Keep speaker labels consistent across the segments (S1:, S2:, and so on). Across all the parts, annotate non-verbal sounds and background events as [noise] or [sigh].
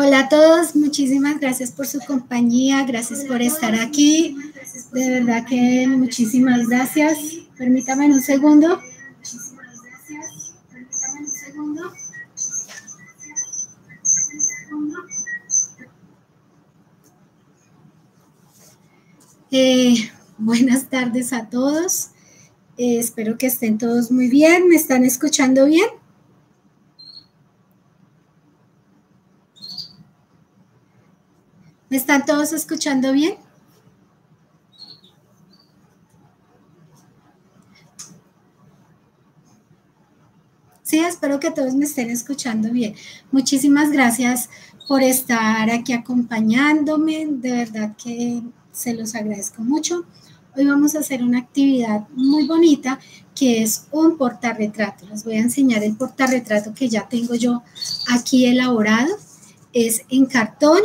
S1: Hola a todos, muchísimas gracias por su compañía, gracias por estar aquí. De verdad que muchísimas gracias. Permítame un segundo. Eh, buenas tardes a todos. Eh, espero que estén todos muy bien. ¿Me están escuchando bien? ¿Me están todos escuchando bien? Sí, espero que todos me estén escuchando bien. Muchísimas gracias por estar aquí acompañándome. De verdad que se los agradezco mucho. Hoy vamos a hacer una actividad muy bonita que es un portarretrato. Les voy a enseñar el portarretrato que ya tengo yo aquí elaborado. Es en cartón.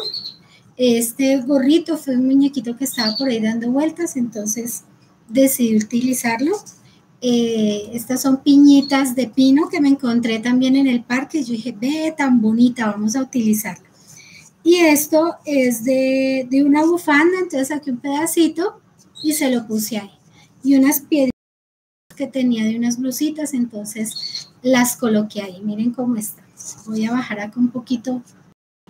S1: Este gorrito fue un muñequito que estaba por ahí dando vueltas, entonces decidí utilizarlo. Eh, estas son piñitas de pino que me encontré también en el parque. Yo dije, ve, tan bonita, vamos a utilizarla. Y esto es de, una bufanda, entonces aquí un pedacito y se lo puse ahí. Y unas piedras que tenía de unas blusitas, entonces las coloqué ahí. Miren cómo están. Voy a bajar acá un poquito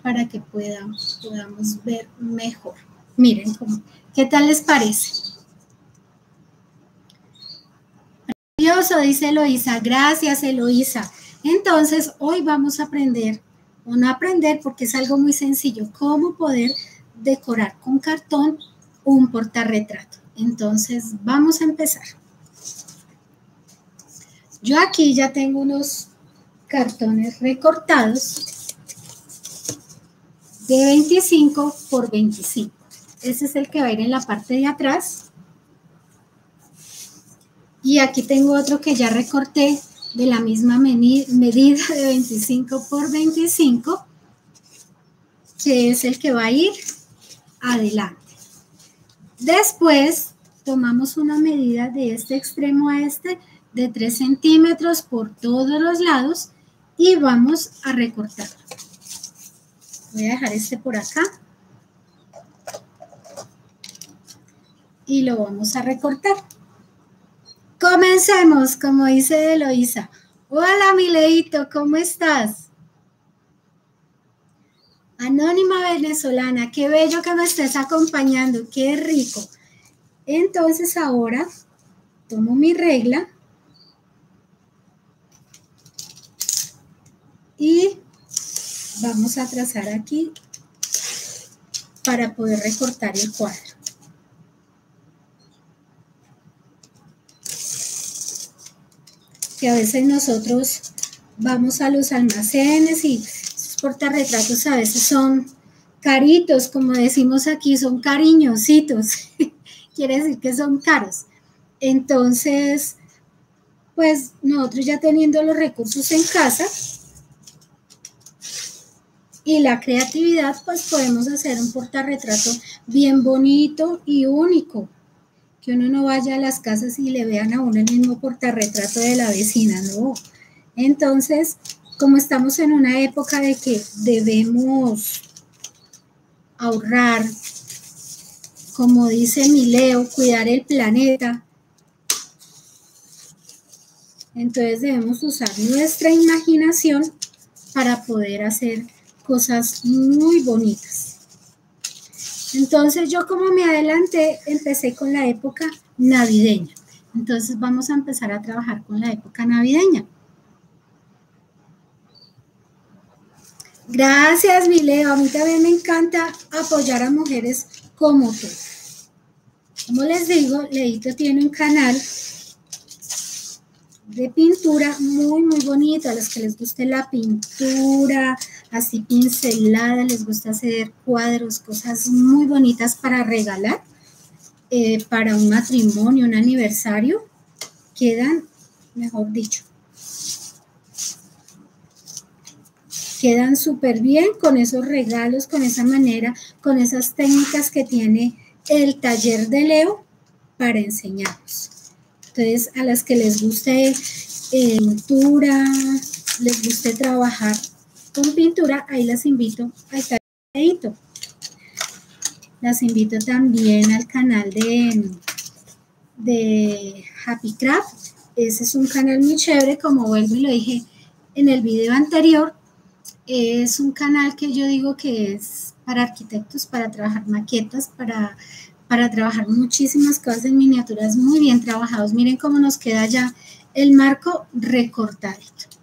S1: para que puedan, podamos ver mejor. Miren ¿qué tal les parece? Precioso, dice Eloisa. Gracias, Eloisa. Entonces, hoy vamos a aprender o no aprender porque es algo muy sencillo, cómo poder decorar con cartón un portarretrato. Entonces, vamos a empezar. Yo aquí ya tengo unos cartones recortados de 25 por 25. Ese es el que va a ir en la parte de atrás. Y aquí tengo otro que ya recorté de la misma medida de 25 por 25, que es el que va a ir adelante. Después tomamos una medida de este extremo a este de 3 centímetros por todos los lados y vamos a recortar. Voy a dejar este por acá. Y lo vamos a recortar. Comencemos, como dice Eloisa. Hola, Mileito, ¿cómo estás? Anónima venezolana, qué bello que me estés acompañando, qué rico. Entonces ahora tomo mi regla y vamos a trazar aquí para poder recortar el cuadro. a veces nosotros vamos a los almacenes y esos portarretratos a veces son caritos, como decimos aquí, son cariñositos, [laughs] quiere decir que son caros. Entonces, pues nosotros ya teniendo los recursos en casa y la creatividad, pues podemos hacer un portarretrato bien bonito y único que uno no vaya a las casas y le vean a uno el mismo portarretrato de la vecina, no. Entonces, como estamos en una época de que debemos ahorrar, como dice mi Leo, cuidar el planeta, entonces debemos usar nuestra imaginación para poder hacer cosas muy bonitas. Entonces yo como me adelanté, empecé con la época navideña. Entonces vamos a empezar a trabajar con la época navideña. Gracias, mi Leo. A mí también me encanta apoyar a mujeres como tú. Como les digo, Leito tiene un canal de pintura muy, muy bonito. A los que les guste la pintura, así pincelada, les gusta hacer cuadros, cosas muy bonitas para regalar, eh, para un matrimonio, un aniversario, quedan, mejor dicho, quedan súper bien con esos regalos, con esa manera, con esas técnicas que tiene el taller de Leo para enseñarnos. Entonces, a las que les guste eh, pintura, les guste trabajar con pintura, ahí las invito a estar. Las invito también al canal de, de Happy Craft. Ese es un canal muy chévere, como vuelvo y lo dije en el video anterior. Es un canal que yo digo que es para arquitectos, para trabajar maquetas, para, para trabajar muchísimas cosas en miniaturas muy bien trabajados. Miren cómo nos queda ya el marco recortadito.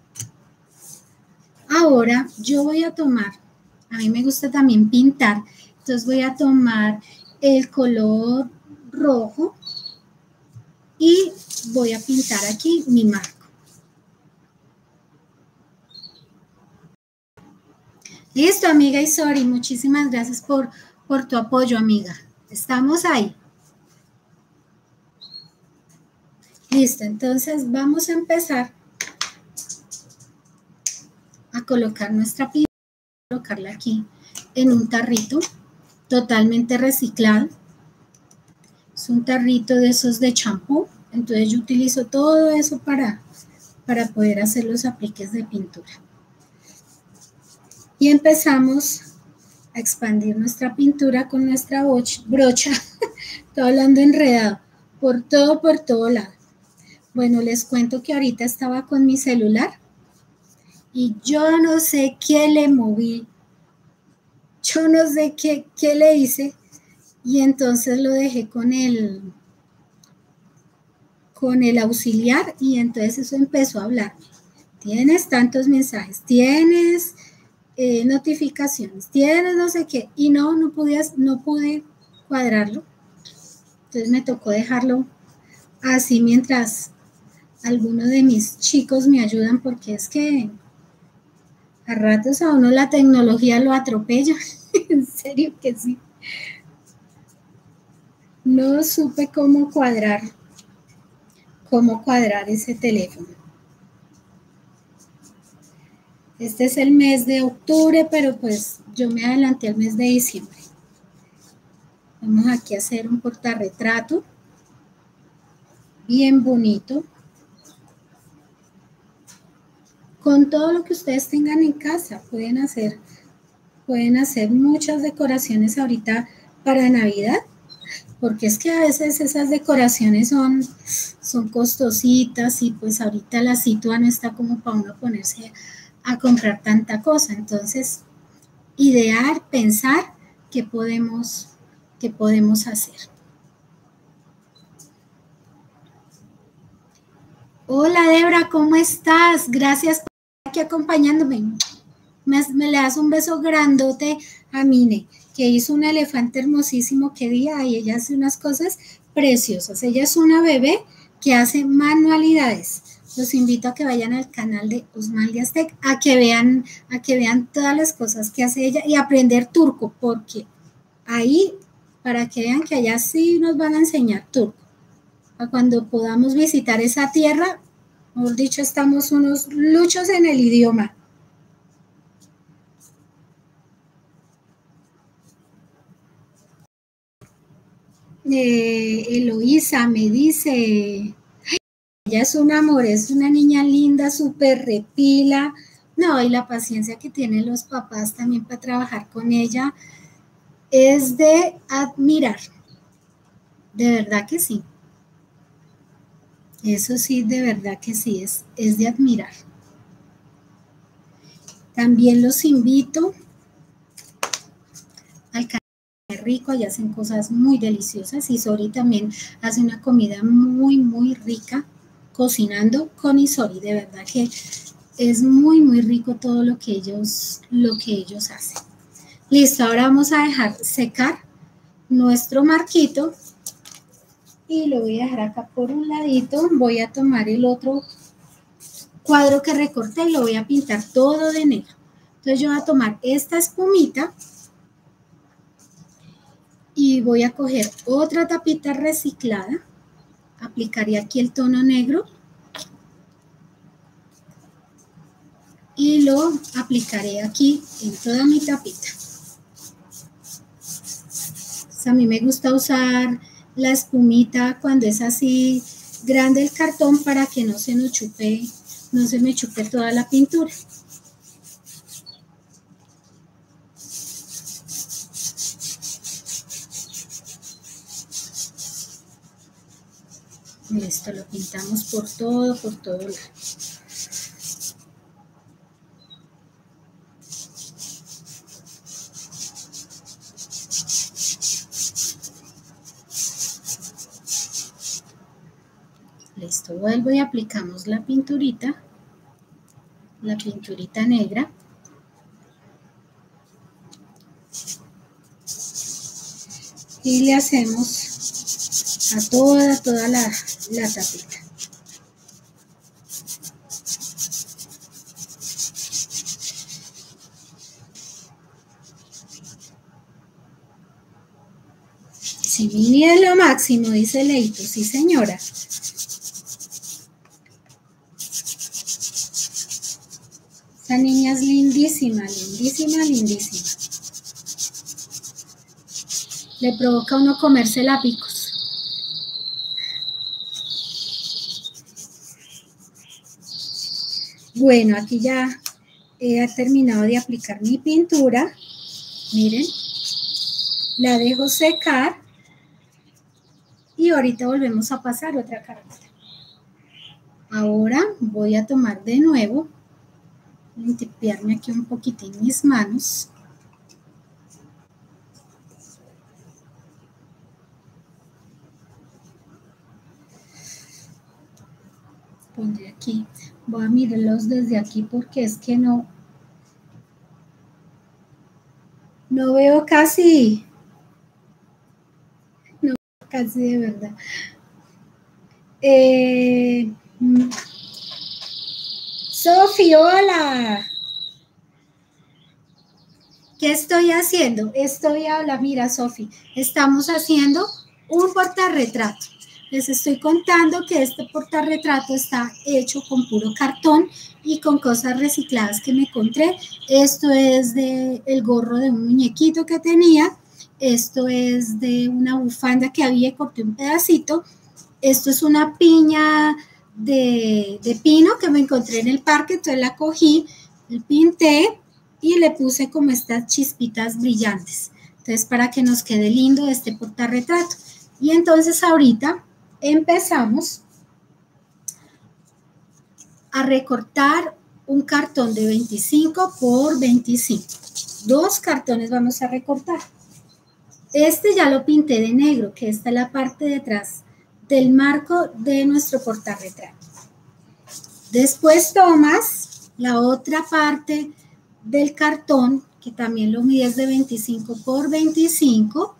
S1: Ahora yo voy a tomar, a mí me gusta también pintar, entonces voy a tomar el color rojo y voy a pintar aquí mi marco. Listo, amiga Isori, muchísimas gracias por, por tu apoyo, amiga. Estamos ahí. Listo, entonces vamos a empezar a colocar nuestra pintura, colocarla aquí en un tarrito totalmente reciclado. Es un tarrito de esos de champú. Entonces yo utilizo todo eso para, para poder hacer los apliques de pintura. Y empezamos a expandir nuestra pintura con nuestra brocha, [laughs] todo hablando enredado, por todo, por todo lado. Bueno, les cuento que ahorita estaba con mi celular y yo no sé qué le moví yo no sé qué, qué le hice y entonces lo dejé con el, con el auxiliar y entonces eso empezó a hablar. Tienes tantos mensajes, tienes eh, notificaciones, tienes no sé qué, y no, no pude, no pude cuadrarlo. Entonces me tocó dejarlo así mientras algunos de mis chicos me ayudan porque es que a ratos a uno la tecnología lo atropella. [laughs] en serio que sí. No supe cómo cuadrar, cómo cuadrar ese teléfono. Este es el mes de octubre, pero pues yo me adelanté al mes de diciembre. Vamos aquí a hacer un portarretrato bien bonito. Con todo lo que ustedes tengan en casa. Pueden hacer, pueden hacer muchas decoraciones ahorita para Navidad, porque es que a veces esas decoraciones son, son costositas y pues ahorita la situación no está como para uno ponerse a comprar tanta cosa. Entonces, idear, pensar qué podemos, qué podemos hacer. Hola Debra, ¿cómo estás? Gracias aquí acompañándome. Me, le das un beso grandote a Mine, que hizo un elefante hermosísimo que día y ella hace unas cosas preciosas. Ella es una bebé que hace manualidades. Los invito a que vayan al canal de Osman Diastec a que vean, a que vean todas las cosas que hace ella y aprender turco, porque ahí, para que vean que allá sí nos van a enseñar turco. cuando podamos visitar esa tierra, Mejor dicho, estamos unos luchos en el idioma. Eh, Eloísa me dice, ella es un amor, es una niña linda, súper repila. No, y la paciencia que tienen los papás también para trabajar con ella es de admirar. De verdad que sí. Eso sí, de verdad que sí, es, es de admirar. También los invito al canal rico, y hacen cosas muy deliciosas Isori también hace una comida muy, muy rica cocinando con Isori, de verdad que es muy, muy rico todo lo que ellos, lo que ellos hacen. Listo, ahora vamos a dejar secar nuestro marquito y lo voy a dejar acá por un ladito. Voy a tomar el otro cuadro que recorté y lo voy a pintar todo de negro. Entonces yo voy a tomar esta espumita y voy a coger otra tapita reciclada. Aplicaré aquí el tono negro y lo aplicaré aquí en toda mi tapita. a mí me gusta usar la espumita cuando es así grande el cartón para que no se nos chupe, no se me chupe toda la pintura. Listo, lo pintamos por todo, por todo lado. Listo, vuelvo y aplicamos la pinturita, la pinturita negra. Y le hacemos a toda, toda la, tapita. Si mini es lo máximo, dice Leito. Sí, señora. Esta niña es lindísima, lindísima, lindísima. Le provoca a uno comérsela a picos. Bueno, aquí ya he terminado de aplicar mi pintura. Miren, la dejo secar y ahorita volvemos a pasar otra carta. Ahora voy a tomar de nuevo limpiarme aquí un poquitín mis manos. Pondré aquí, voy a mirarlos desde aquí porque es que no, no veo casi, no casi de verdad. Eh, Sofi, hola. ¿Qué estoy haciendo? Estoy habla, mira, Sofi, estamos haciendo un portarretrato. Les estoy contando que este portarretrato está hecho con puro cartón y con cosas recicladas que me encontré. Esto es de el gorro de un muñequito que tenía. Esto es de una bufanda que había, corté un pedacito. Esto es una piña de, pino que me encontré en el parque, entonces la cogí, pinté y le puse como estas chispitas brillantes. Entonces, para que nos quede lindo este portarretrato. Y entonces ahorita empezamos a recortar un cartón de 25 por 25. Dos cartones vamos a recortar. Este ya lo pinté de negro, que esta es la parte de atrás del marco de nuestro portarretrato. Después tomas la otra parte del cartón, que también lo mides de 25 por 25,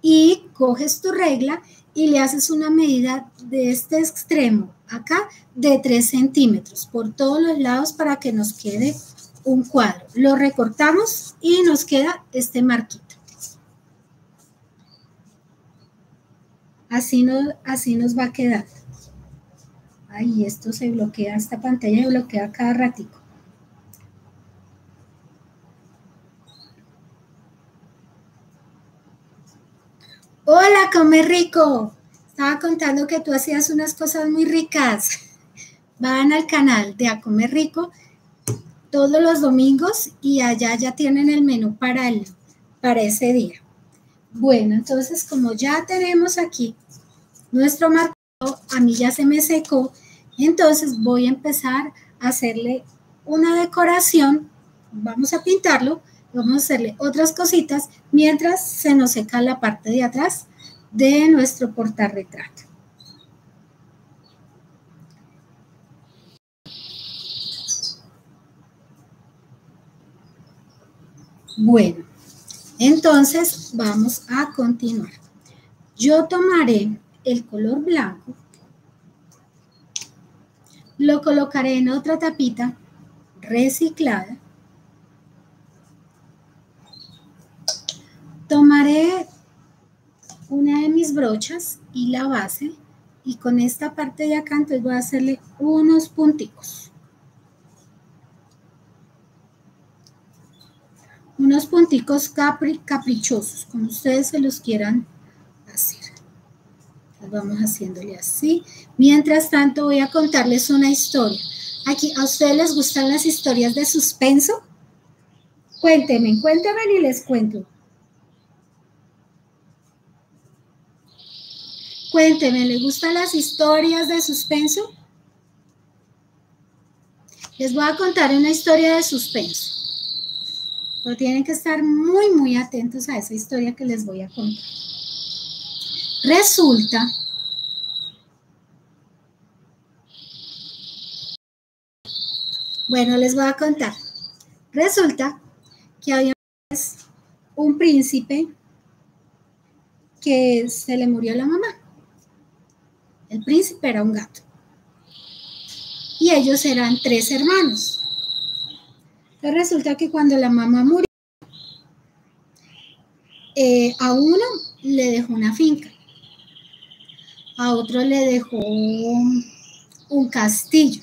S1: y coges tu regla y le haces una medida de este extremo acá de 3 centímetros por todos los lados para que nos quede un cuadro. Lo recortamos y nos queda este marquito. Así, así nos va a quedar. Ay, esto se bloquea, esta pantalla se bloquea cada ratico. Hola, come rico. Estaba contando que tú hacías unas cosas muy ricas. Van al canal de A Comer Rico todos los domingos y allá ya tienen el menú para, el, para ese día. Bueno, entonces como ya tenemos aquí nuestro marco, a mí ya se me secó, entonces voy a empezar a hacerle una decoración, vamos a pintarlo, vamos a hacerle otras cositas mientras se nos seca la parte de atrás de nuestro portarretrato. Bueno, entonces vamos a continuar. Yo tomaré el color blanco, lo colocaré en otra tapita reciclada. Tomaré una de mis brochas y la base y con esta parte de acá entonces voy a hacerle unos punticos. Unos punticos capri, caprichosos, como ustedes se los quieran vamos haciéndole así. Mientras tanto, voy a contarles una historia. Aquí, ¿a ustedes les gustan las historias de suspenso? Cuéntenme, cuéntenme y les cuento. Cuénteme, ¿le gustan las historias de suspenso? Les voy a contar una historia de suspenso. Pero tienen que estar muy, muy atentos a esa historia que les voy a contar. Resulta Bueno, les voy a contar. Resulta que había un príncipe que se le murió la mamá. El príncipe era un gato. Y ellos eran tres hermanos. Entonces resulta que cuando la mamá murió, eh, a uno le dejó una finca, a otro le dejó un castillo,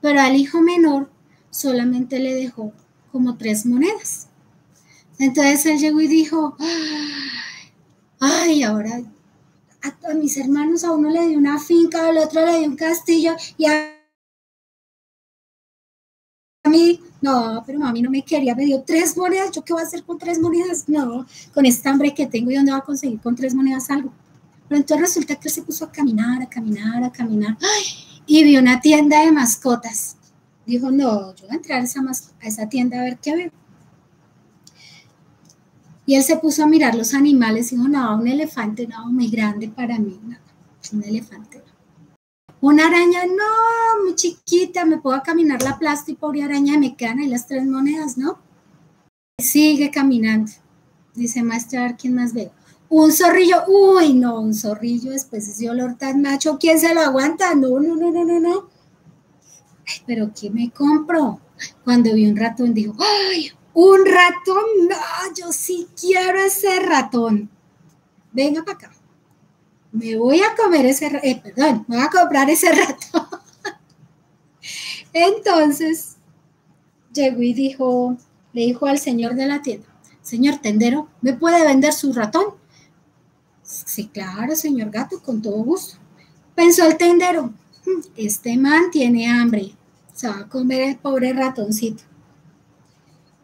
S1: pero al hijo menor solamente le dejó como tres monedas. Entonces él llegó y dijo, ay, ahora a, mis hermanos a uno le dio una finca, al otro le dio un castillo y a mí, no, pero mami no me quería, me dio tres monedas, ¿yo qué voy a hacer con tres monedas? No, con esta hambre que tengo y dónde voy a conseguir con tres monedas algo. Pero entonces resulta que él se puso a caminar, a caminar, a caminar. Y vi una tienda de mascotas. Dijo, no, yo voy a entrar a esa, tienda a ver qué veo. Y él se puso a mirar los animales y dijo, no, un elefante, no, muy grande para mí, no, un elefante. Una araña, no, muy chiquita, me puedo caminar la plaza y pobre araña, me quedan ahí las tres monedas, ¿no? sigue caminando. Dice, maestra, a ver quién más veo. Un zorrillo, uy, no, un zorrillo después ese olor tan macho, ¿quién se lo aguanta? No, no, no, no, no, no. Ay, pero ¿qué me compro? Cuando vi un ratón, dijo, ay, un ratón, no, yo sí quiero ese ratón. Venga para acá. Me voy a comer ese, eh, perdón, me voy a comprar ese [laughs] ratón. Entonces, llegó y dijo, le dijo al señor de la tienda, señor tendero, ¿me puede vender su ratón? Sí, claro, señor gato, con todo gusto. Pensó el tendero, hmm, este man tiene hambre, se va a comer el pobre ratoncito.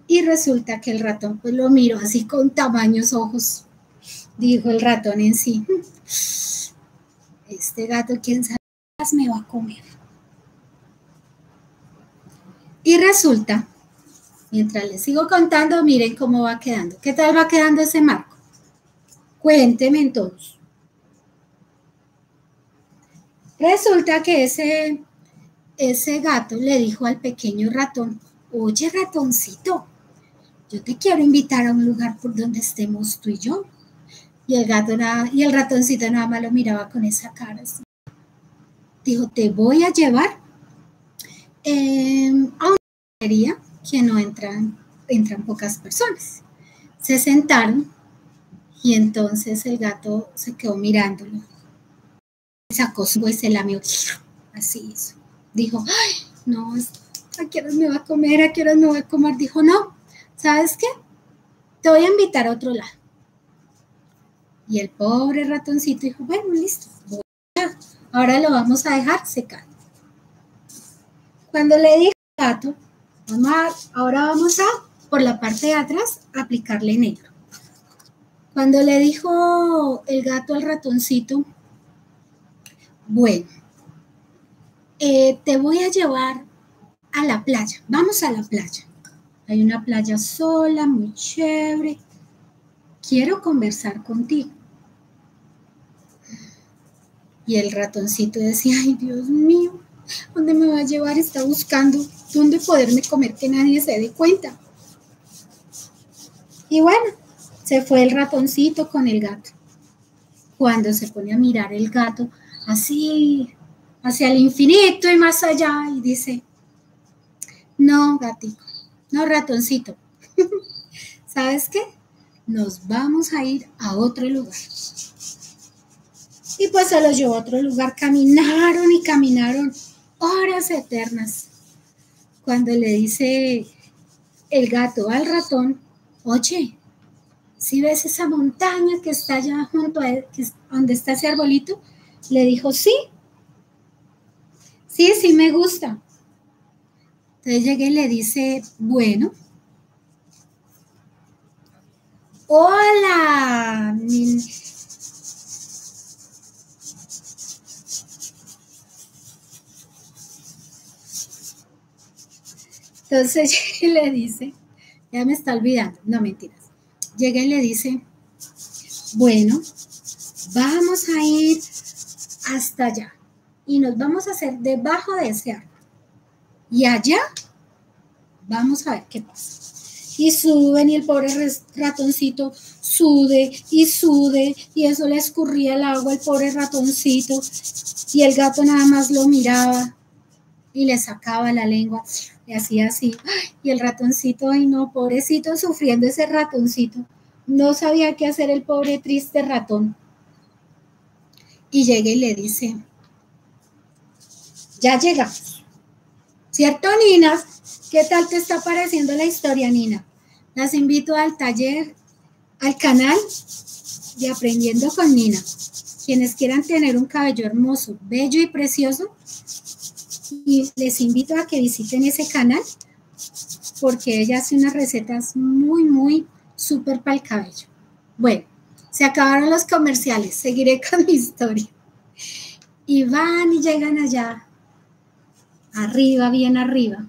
S1: Y resulta que el ratón pues lo miró así con tamaños ojos. Dijo el ratón en sí, hmm, este gato, quién sabe, me va a comer. Y resulta, mientras les sigo contando, miren cómo va quedando. ¿Qué tal va quedando ese marco? Cuénteme todos. Resulta que ese, ese gato le dijo al pequeño ratón, oye ratoncito, yo te quiero invitar a un lugar por donde estemos tú y yo. Y el gato nada, y el ratoncito nada más lo miraba con esa cara así. Dijo, te voy a llevar em, a una galería que no entran, entran pocas personas. Se sentaron y entonces el gato se quedó mirándolo. Sacó su y se lamió. Así hizo. Dijo, ay, no, ¿a qué horas me va a comer? ¿A qué horas me voy a comer? Dijo, no, ¿sabes qué? Te voy a invitar a otro lado. Y el pobre ratoncito dijo, bueno, listo, ahora lo vamos a dejar secar. Cuando le dijo al gato, vamos ahora vamos a, por la parte de atrás, aplicarle negro. Cuando le dijo el gato al ratoncito, bueno, eh, te voy a llevar a la playa, vamos a la playa. Hay una playa sola, muy chévere. Quiero conversar contigo. Y el ratoncito decía, ay Dios mío, ¿dónde me va a llevar? Está buscando dónde poderme comer que nadie se dé cuenta. Y bueno, se fue el ratoncito con el gato. Cuando se pone a mirar el gato así hacia el infinito y más allá y dice, no, gatito, no, ratoncito, [laughs] ¿sabes qué? Nos vamos a ir a otro lugar. Y pues se los llevó a otro lugar, caminaron y caminaron horas eternas. Cuando le dice el gato al ratón, oye, ¿sí ves esa montaña que está allá junto a él, donde está ese arbolito? Le dijo, sí, sí, sí me gusta. Entonces llegué y le dice, bueno, hola. Entonces [laughs] le dice, ya me está olvidando, no mentira. Llega y le dice, bueno, vamos a ir hasta allá y nos vamos a hacer debajo de ese árbol. Y allá vamos a ver qué pasa. Y suben y el pobre ratoncito sude y sude y eso le escurría el agua al pobre ratoncito y el gato nada más lo miraba y le sacaba la lengua y hacía así. Y el ratoncito, ay no, pobrecito, sufriendo ese ratoncito. No sabía qué hacer el pobre triste ratón. Y llega y le dice, ya llegamos. ¿Cierto, Nina? ¿Qué tal te está pareciendo la historia, Nina? Las invito al taller, al canal de Aprendiendo con Nina. Quienes quieran tener un cabello hermoso, bello y precioso, y les invito a que visiten ese canal porque ella hace unas recetas muy, muy súper para el cabello. Bueno, se acabaron los comerciales, seguiré [laughs] con mi historia. Y van y llegan allá, arriba, bien arriba.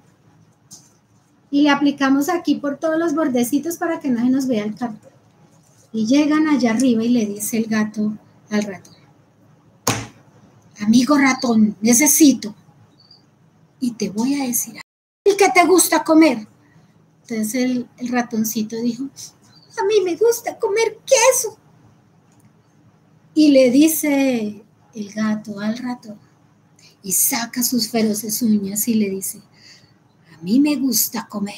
S1: Y le aplicamos aquí por todos los bordecitos para que se nos vea el cartón. Y llegan allá arriba y le dice el gato al ratón. Amigo ratón, necesito y te voy a decir, ¿y qué te gusta comer? Entonces el, ratoncito dijo, a mí me gusta comer queso. Y le dice el gato al ratón, y saca sus feroces uñas y le dice, a mí me gusta comer.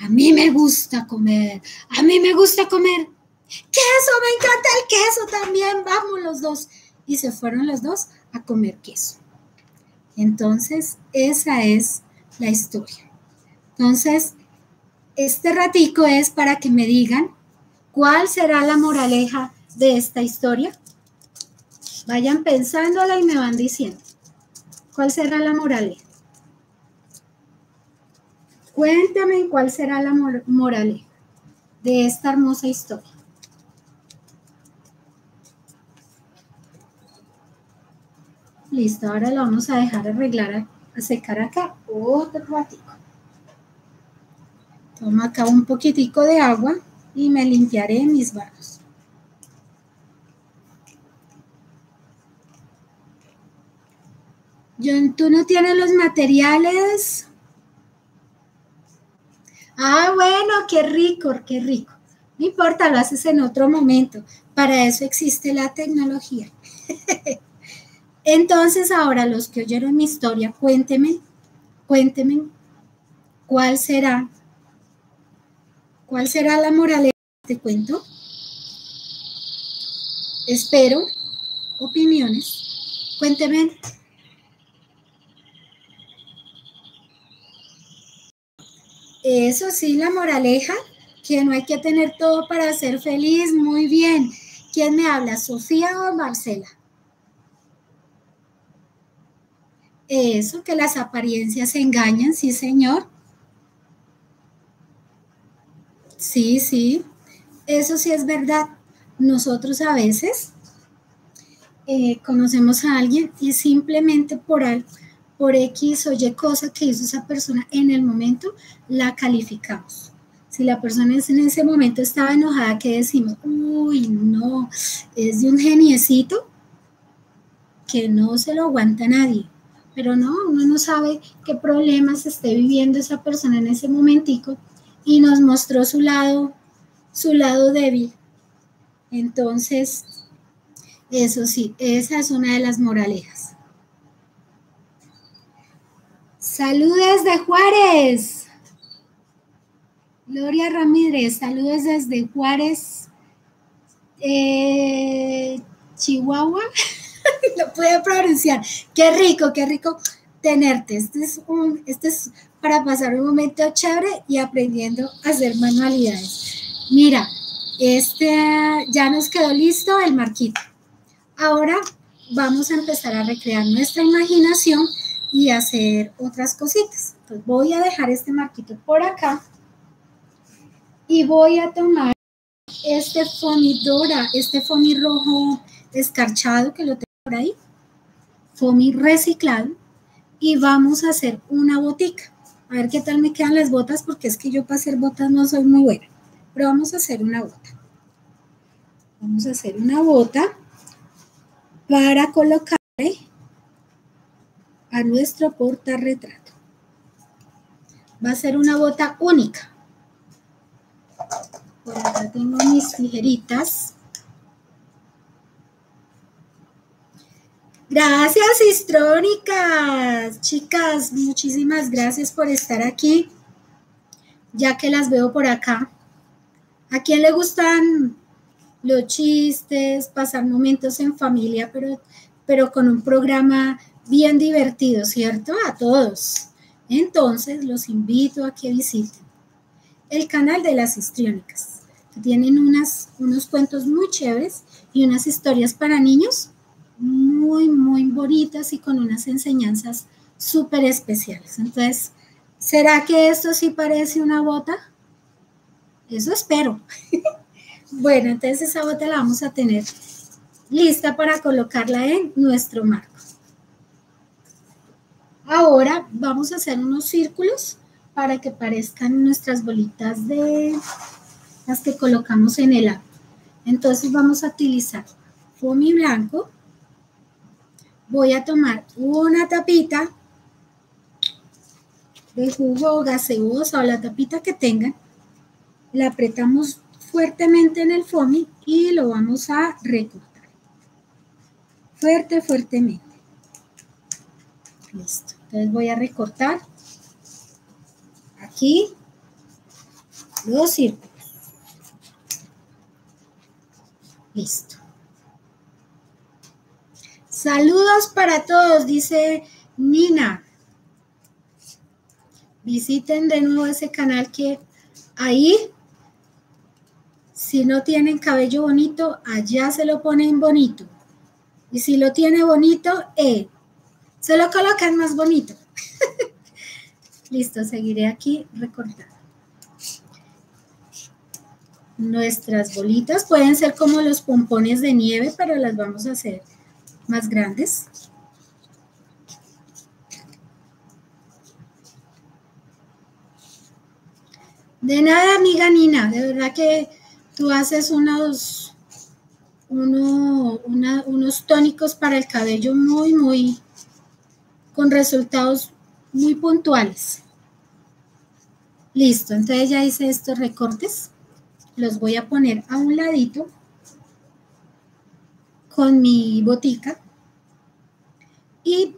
S1: A mí me gusta comer. A mí me gusta comer. Queso, me encanta el queso también. Vamos los dos. Y se fueron los dos a comer queso. Entonces, esa es la historia. Entonces, este ratico es para que me digan cuál será la moraleja de esta historia. Vayan pensándola y me van diciendo cuál será la moraleja. Cuéntame cuál será la moraleja de esta hermosa historia. Listo, ahora lo vamos a dejar arreglar, a, secar acá otro ratito. Toma acá un poquitico de agua y me limpiaré mis barros. John, ¿tú no tienes los materiales? Ah, bueno, qué rico, qué rico. No importa, lo haces en otro momento. Para eso existe la tecnología. [laughs] Entonces, ahora los que oyeron mi historia, cuéntenme, cuéntenme cuál será, cuál será la moraleja de este cuento. Espero opiniones. Cuéntenme. Eso sí, la moraleja, que no hay que tener todo para ser feliz. Muy bien. ¿Quién me habla, Sofía o Marcela? Eso, que las apariencias engañan, sí, señor. Sí, sí, eso sí es verdad. Nosotros a veces eh, conocemos a alguien y simplemente por, por X o Y cosa que hizo esa persona en el momento, la calificamos. Si la persona en ese momento estaba enojada, ¿qué decimos? Uy, no, es de un geniecito que no se lo aguanta nadie pero no, uno no sabe qué problemas esté viviendo esa persona en ese momentico y nos mostró su lado, su lado débil. Entonces, eso sí, esa es una de las moralejas. Saludos de Juárez. Gloria Ramírez, saludos desde Juárez, eh, Chihuahua. [laughs] [laughs] lo puedo pronunciar. Qué rico, qué rico tenerte. Este es, un, este es para pasar un momento chévere y aprendiendo a hacer manualidades. Mira, este ya nos quedó listo el marquito. Ahora vamos a empezar a recrear nuestra imaginación y hacer otras cositas. Entonces voy a dejar este marquito por acá y voy a tomar este fomidora, este foamy rojo escarchado que lo tengo por ahí, foamy reciclado, y vamos a hacer una botica. A ver qué tal me quedan las botas, porque es que yo para hacer botas no soy muy buena. Pero vamos a hacer una bota. Vamos a hacer una bota para colocarle a nuestro portarretrato. Va a ser una bota única. Por acá tengo mis tijeritas. Gracias, histrónicas. Chicas, muchísimas gracias por estar aquí. Ya que las veo por acá. ¿A quién le gustan los chistes, pasar momentos en familia, pero, pero con un programa bien divertido, ¿cierto? A todos. Entonces, los invito a que visiten el canal de las histriónicas, tienen unas, unos cuentos muy chéveres y unas historias para niños muy, muy bonitas y con unas enseñanzas súper especiales. Entonces, ¿será que esto sí parece una bota? Eso espero. [laughs] bueno, entonces esa bota la vamos a tener lista para colocarla en nuestro marco. Ahora vamos a hacer unos círculos para que parezcan nuestras bolitas de las que colocamos en el agua. Entonces vamos a utilizar foamy blanco voy a tomar una tapita de jugo gaseosa o la tapita que tengan, la apretamos fuertemente en el foamy y lo vamos a recortar. Fuerte, fuertemente. Listo. Entonces voy a recortar aquí los círculos. Listo. Saludos para todos, dice Nina. Visiten de nuevo ese canal que ahí, si no tienen cabello bonito, allá se lo ponen bonito. Y si lo tiene bonito, eh, se lo colocan más bonito. [laughs] Listo, seguiré aquí recortando. Nuestras bolitas pueden ser como los pompones de nieve, pero las vamos a hacer más grandes. De nada, amiga Nina, de verdad que tú haces unos, unos tónicos para el cabello muy, muy, con resultados muy puntuales. Listo, entonces ya hice estos recortes. Los voy a poner a un ladito con mi botica y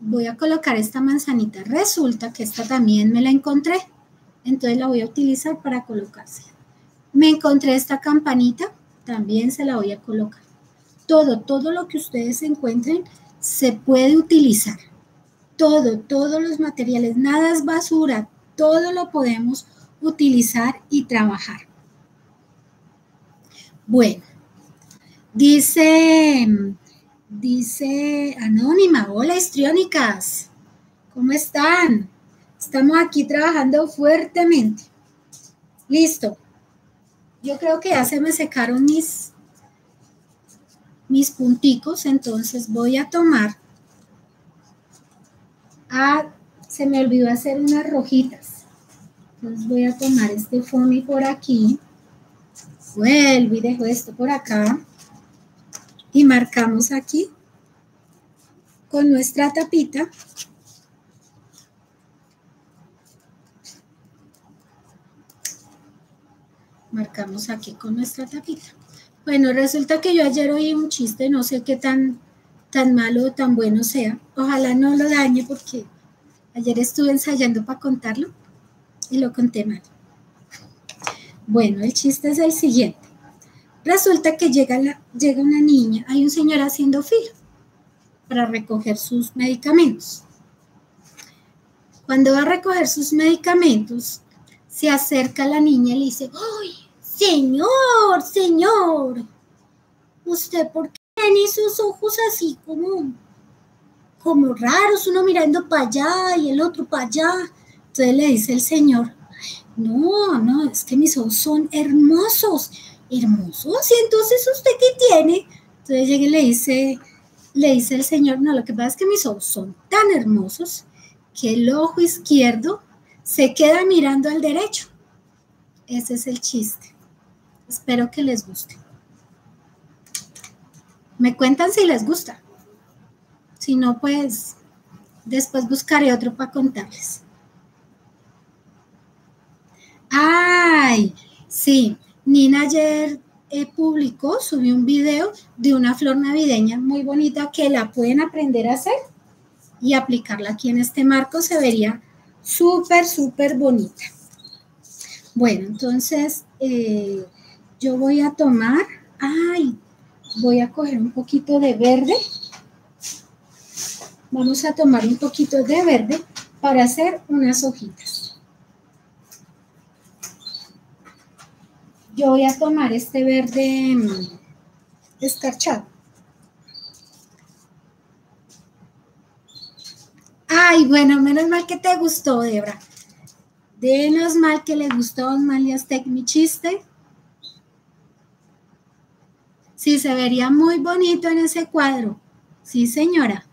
S1: voy a colocar esta manzanita. Resulta que esta también me la encontré, entonces la voy a utilizar para colocarse. Me encontré esta campanita, también se la voy a colocar. Todo, todo lo que ustedes encuentren se puede utilizar. Todo, todos los materiales, nada es basura, todo lo podemos utilizar y trabajar. Bueno, Dice, dice Anónima, hola histriónicas, ¿cómo están? Estamos aquí trabajando fuertemente. Listo. Yo creo que ya se me secaron mis, mis punticos, entonces voy a tomar. Ah, se me olvidó hacer unas rojitas. Entonces voy a tomar este foamy por aquí. Vuelvo y dejo esto por acá y marcamos aquí con nuestra tapita. Marcamos aquí con nuestra tapita. Bueno resulta que yo ayer oí un chiste no sé qué tan tan malo o tan bueno sea. Ojalá no lo dañe porque ayer estuve ensayando para contarlo y lo conté mal. Bueno el chiste es el siguiente Resulta que llega, llega una niña, hay un señor haciendo fila para recoger sus medicamentos. Cuando va a recoger sus medicamentos, se acerca la niña y le dice, ¡ay, señor, señor! ¿Usted por qué tiene esos ojos así como, como raros, uno mirando para allá y el otro para allá? Entonces le dice el señor, no, no, es que mis ojos son hermosos hermosos. ¿Y entonces usted qué tiene? Entonces llega y le dice le dice el Señor, no, lo que pasa es que mis ojos son tan hermosos que el ojo izquierdo se queda mirando al derecho. Ese es el chiste. Espero que les guste. Me cuentan si les gusta. Si no, pues después buscaré otro para contarles. Ay, sí, Nina ayer eh, publicó, subió un video de una flor navideña muy bonita que la pueden aprender a hacer y aplicarla aquí en este marco. Se vería súper, súper bonita. Bueno, entonces eh, yo voy a tomar, ay, voy a coger un poquito de verde. Vamos a tomar un poquito de verde para hacer unas hojitas. Yo voy a tomar este verde mm, escarchado. Ay, bueno, menos mal que te gustó, Debra. Menos mal que le gustó Osmalia mi chiste. Sí, se vería muy bonito en ese cuadro. Sí, señora.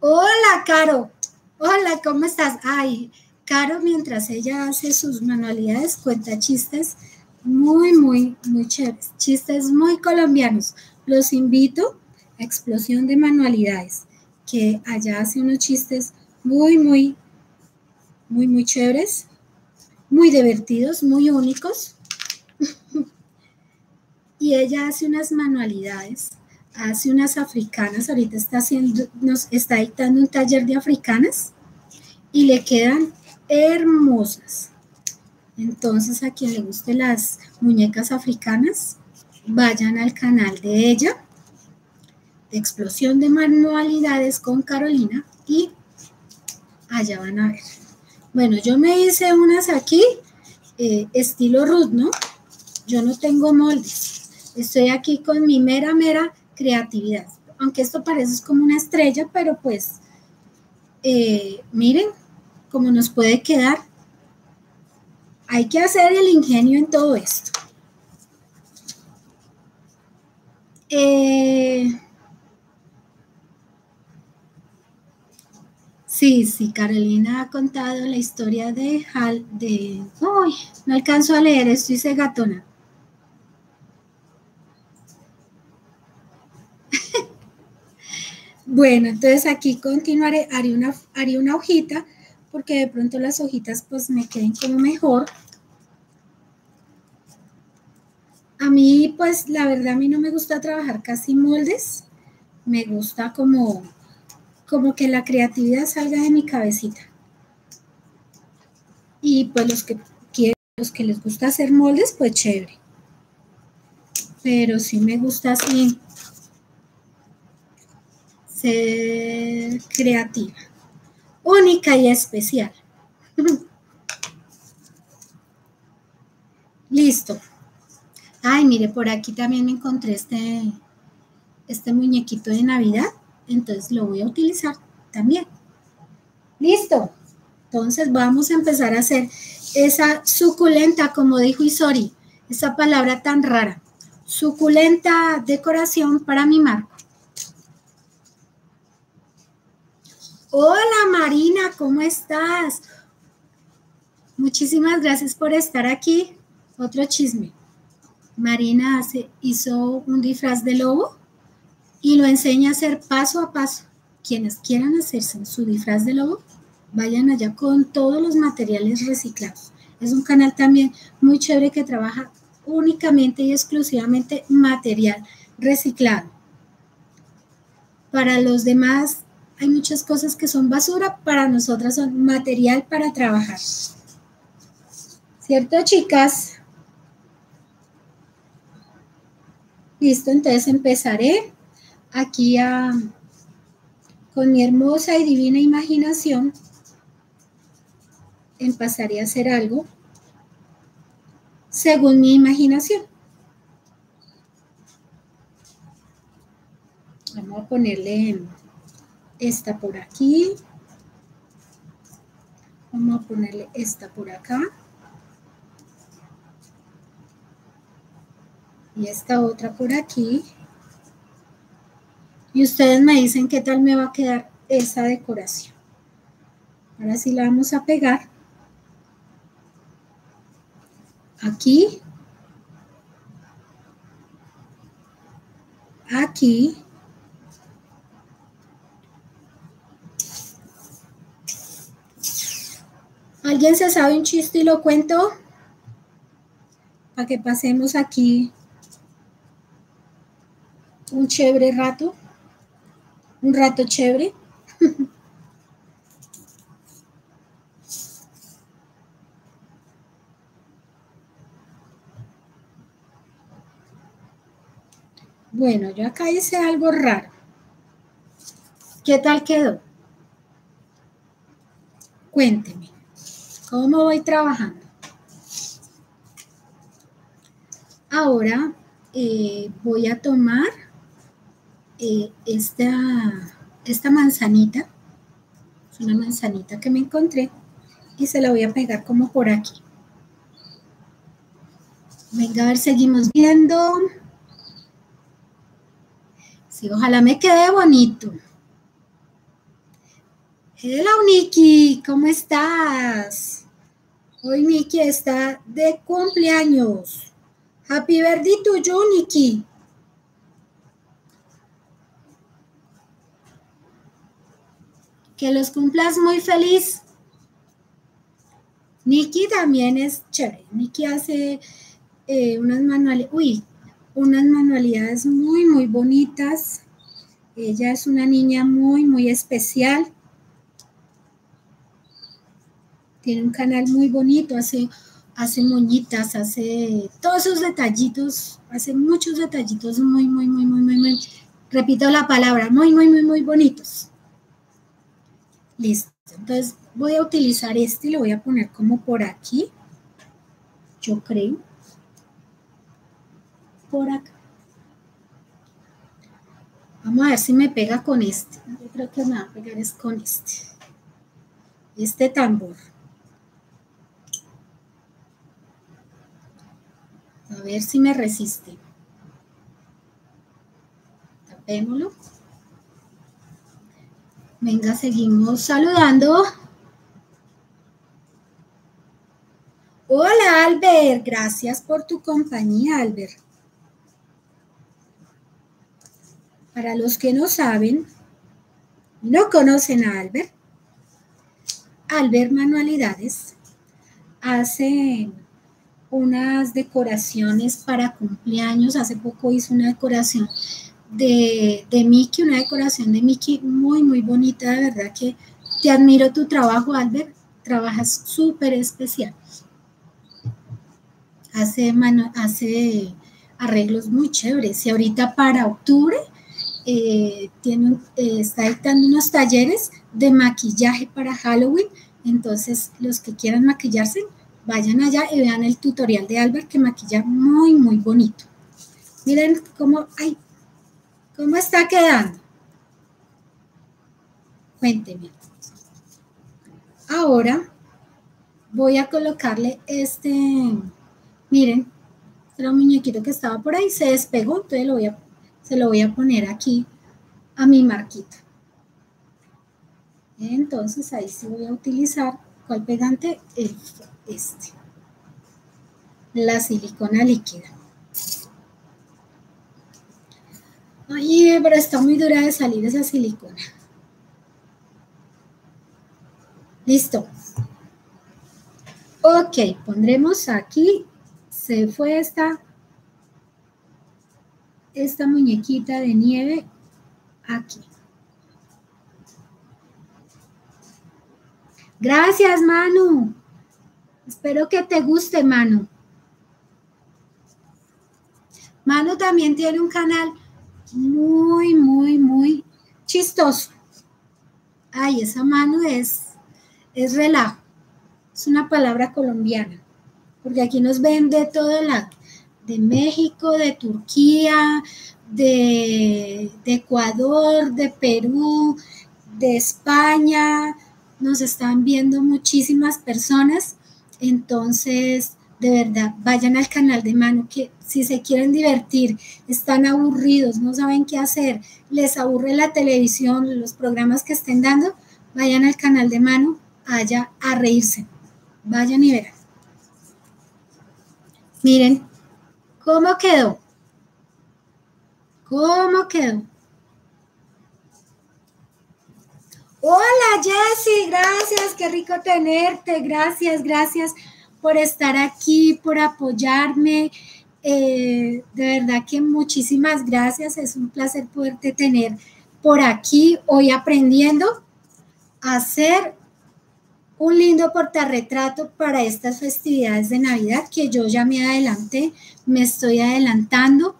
S1: Hola, Caro. Hola, ¿cómo estás? Ay, Caro, mientras ella hace sus manualidades, cuenta chistes muy, muy, muy chéveres. Chistes muy colombianos. Los invito a Explosión de Manualidades, que allá hace unos chistes muy, muy, muy, muy chéveres, muy divertidos, muy únicos. [laughs] y ella hace unas manualidades, hace unas africanas, ahorita está haciendo, nos está dictando un taller de africanas y le quedan hermosas. Entonces, a quien le guste las muñecas africanas, vayan al canal de ella, de explosión de manualidades con Carolina, y allá van a ver. Bueno, yo me hice unas aquí, eh, estilo Ruth, ¿no? Yo no tengo moldes. Estoy aquí con mi mera, mera creatividad. Aunque esto parece como una estrella, pero pues eh, miren cómo nos puede quedar. Hay que hacer el ingenio en todo esto. Eh, sí, sí, Carolina ha contado la historia de Hal, de... Uy, no alcanzo a leer, estoy segatona. [laughs] Bueno, entonces aquí continuaré, haré una, haré una hojita porque de pronto las hojitas pues me queden como mejor. A mí pues la verdad a mí no me gusta trabajar casi moldes, me gusta como, como que la creatividad salga de mi cabecita. Y pues los que los que les gusta hacer moldes, pues chévere. Pero sí me gusta así ser creativa, única y especial. [laughs] Listo. Ay, mire, por aquí también me encontré este, este muñequito de Navidad, entonces lo voy a utilizar también. Listo. Entonces vamos a empezar a hacer esa suculenta, como dijo Isori, esa palabra tan rara. Suculenta decoración para mi marco. Hola Marina, ¿cómo estás? Muchísimas gracias por estar aquí. Otro chisme. Marina hace, hizo un disfraz de lobo y lo enseña a hacer paso a paso. Quienes quieran hacerse su disfraz de lobo, vayan allá con todos los materiales reciclados. Es un canal también muy chévere que trabaja únicamente y exclusivamente material reciclado. Para los demás hay muchas cosas que son basura, para nosotras son material para trabajar. ¿Cierto, chicas? Listo, entonces empezaré aquí a, con mi hermosa y divina imaginación, empezaré a hacer algo según mi imaginación. Vamos a ponerle esta por aquí. Vamos a ponerle esta por acá. Y esta otra por aquí. Y ustedes me dicen qué tal me va a quedar esa decoración. Ahora sí la vamos a pegar. Aquí. Aquí. ¿Alguien se sabe un chiste y lo cuento? Para que pasemos aquí un chévere rato. Un rato chévere. [laughs] Bueno, yo acá hice algo raro. ¿Qué tal quedó? Cuénteme, ¿cómo voy trabajando? Ahora eh, voy a tomar eh, esta, esta manzanita, es una manzanita que me encontré, y se la voy a pegar como por aquí. Venga, a ver, seguimos viendo. Sí, ojalá me quede bonito. Hola, Niki, ¿cómo estás? Hoy Niki está de cumpleaños. Happy birthday to you, Niki. Que los cumplas muy feliz. Niki también es chévere. Niki hace eh, unas. Uy, unas manualidades muy, muy bonitas. Ella es una niña muy, muy especial. Tiene un canal muy bonito, hace, hace moñitas, hace todos esos detallitos, hace muchos detallitos muy, muy, muy, muy, muy, muy, repito la palabra, muy, muy, muy, muy bonitos. Listo. Entonces voy a utilizar este y lo voy a poner como por aquí. Yo creo por acá. Vamos a ver si me pega con este. Yo creo que me va a pegar es con este. Este tambor. A ver si me resiste. Tapémoslo. Venga, seguimos saludando. Hola, Albert. Gracias por tu compañía, Albert. Para los que no saben, no conocen a Albert, Albert Manualidades hace unas decoraciones para cumpleaños. Hace poco hizo una decoración de, de Mickey, una decoración de Mickey muy, muy bonita. De verdad que te admiro tu trabajo, Albert. Trabajas súper especial. Hace, hace arreglos muy chéveres. Y ahorita para octubre eh, tiene, eh, está dictando unos talleres de maquillaje para Halloween. Entonces, los que quieran maquillarse, vayan allá y vean el tutorial de Albert que maquilla muy, muy bonito. Miren cómo, ay, cómo está quedando. Cuéntenme. Ahora voy a colocarle este, miren, era un muñequito que estaba por ahí, se despegó, entonces lo voy a se lo voy a poner aquí a mi marquita. Entonces ahí sí voy a utilizar, ¿cuál pegante? Este. La silicona líquida. Ay, pero está muy dura de salir esa silicona. Listo. Ok, pondremos aquí, se fue esta esta muñequita de nieve aquí. Gracias, Manu. Espero que te guste, Manu. Manu también tiene un canal muy, muy, muy chistoso. Ay, esa Manu es, es relajo. Es una palabra colombiana. Porque aquí nos ven de todo lado de México, de Turquía, de, Ecuador, de Perú, de España. Nos están viendo muchísimas personas. Entonces, de verdad, vayan al canal de Manu, que si se quieren divertir, están aburridos, no saben qué hacer, les aburre la televisión, los programas que estén dando, vayan al canal de Manu, allá a reírse. Vayan y verán. Miren cómo quedó. ¿Cómo quedó? Hola Jessy, gracias, qué rico tenerte, gracias, gracias por estar aquí, por apoyarme. Eh, de verdad que muchísimas gracias, es un placer poderte tener por aquí hoy aprendiendo a hacer un lindo portarretrato para estas festividades de Navidad que yo ya me adelanté, me estoy adelantando.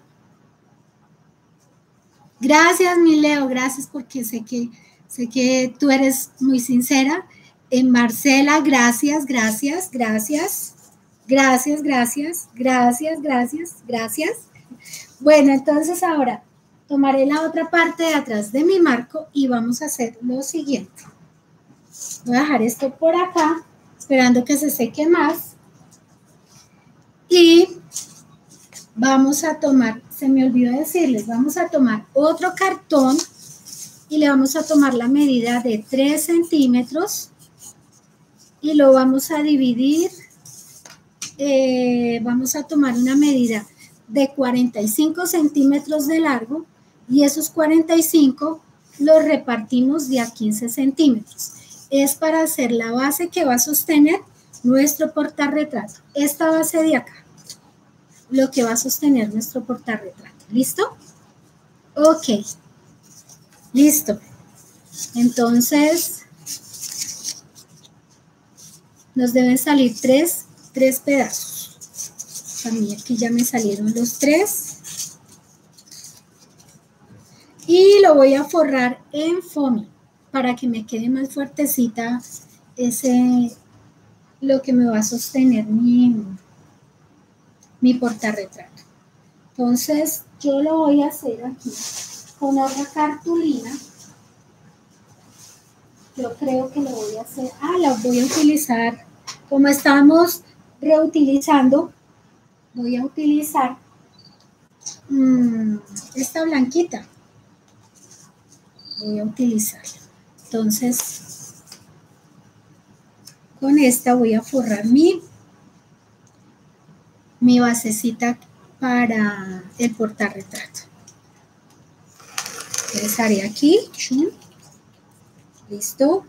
S1: Gracias, mi Leo, gracias porque sé que, sé que tú eres muy sincera. En Marcela, gracias, gracias, gracias. Gracias, gracias, gracias, gracias, gracias. Bueno, entonces ahora tomaré la otra parte de atrás de mi marco y vamos a hacer lo siguiente. Voy a dejar esto por acá, esperando que se seque más. Y vamos a tomar, se me olvidó decirles, vamos a tomar otro cartón y le vamos a tomar la medida de 3 centímetros y lo vamos a dividir. Eh, vamos a tomar una medida de 45 centímetros de largo y esos 45 los repartimos de a 15 centímetros es para hacer la base que va a sostener nuestro portarretrato. Esta base de acá, lo que va a sostener nuestro portarretrato. ¿Listo? Ok. Listo. Entonces, nos deben salir tres, tres pedazos. A mí aquí ya me salieron los tres. Y lo voy a forrar en foamy para que me quede más fuertecita ese, lo que me va a sostener mi, mi portarretrato. Entonces, yo lo voy a hacer aquí con otra cartulina. Yo creo que lo voy a hacer, ah, la voy a utilizar, como estamos reutilizando, voy a utilizar mm, esta blanquita. Voy a utilizarla. Entonces, con esta voy a forrar mi, mi basecita para el portarretrato. Haré aquí, listo.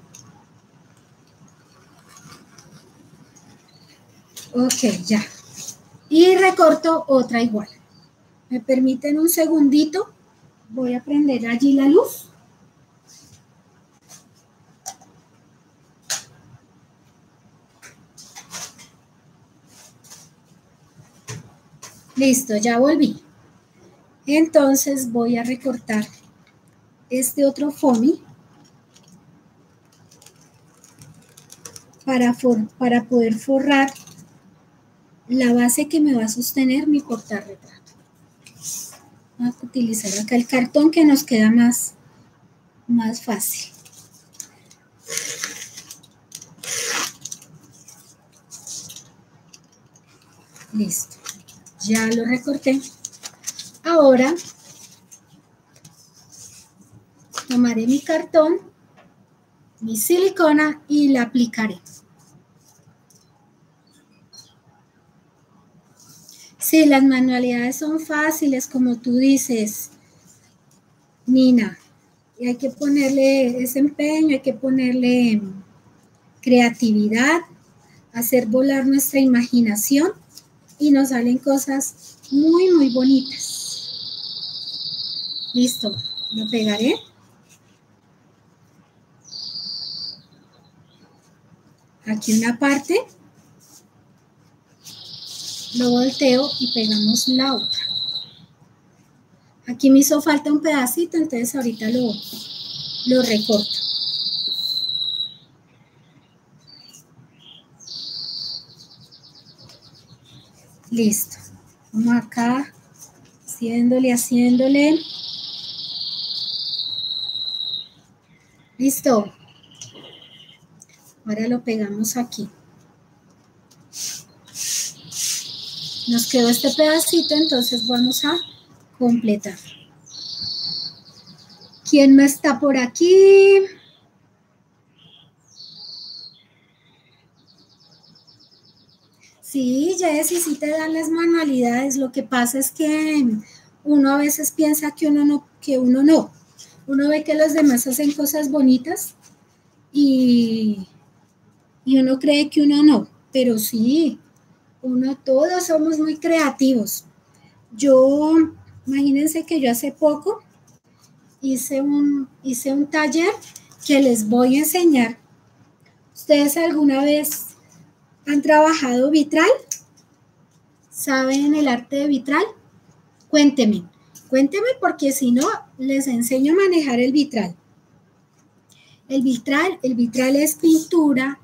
S1: Ok, ya. Y recorto otra igual. ¿Me permiten un segundito? Voy a prender allí la luz. Listo, ya volví. Entonces voy a recortar este otro foamy para, para poder forrar la base que me va a sostener mi portarretrato. Vamos a utilizar acá el cartón que nos queda más, más fácil. Listo ya lo recorté. Ahora tomaré mi cartón, mi silicona y la aplicaré. Sí, las manualidades son fáciles, como tú dices, Nina. Y hay que ponerle ese empeño, hay que ponerle creatividad, hacer volar nuestra imaginación y nos salen cosas muy, muy bonitas. Listo, lo pegaré. Aquí una parte, lo volteo y pegamos la otra. Aquí me hizo falta un pedacito, entonces ahorita lo, lo recorto. Listo. Vamos acá, haciéndole, haciéndole. Listo. Ahora lo pegamos aquí. Nos quedó este pedacito, entonces vamos a completar. ¿Quién me está por aquí? Sí, Jessy, sí te dan las manualidades. Lo que pasa es que uno a veces piensa que uno no, que uno no. Uno ve que los demás hacen cosas bonitas y, y uno cree que uno no. Pero sí, uno, todos somos muy creativos. Yo, imagínense que yo hace poco hice un, hice un taller que les voy a enseñar. ¿Ustedes alguna vez han trabajado vitral? ¿Saben el arte de vitral? Cuénteme, cuénteme porque si no, les enseño a manejar el vitral. El vitral, el vitral es pintura,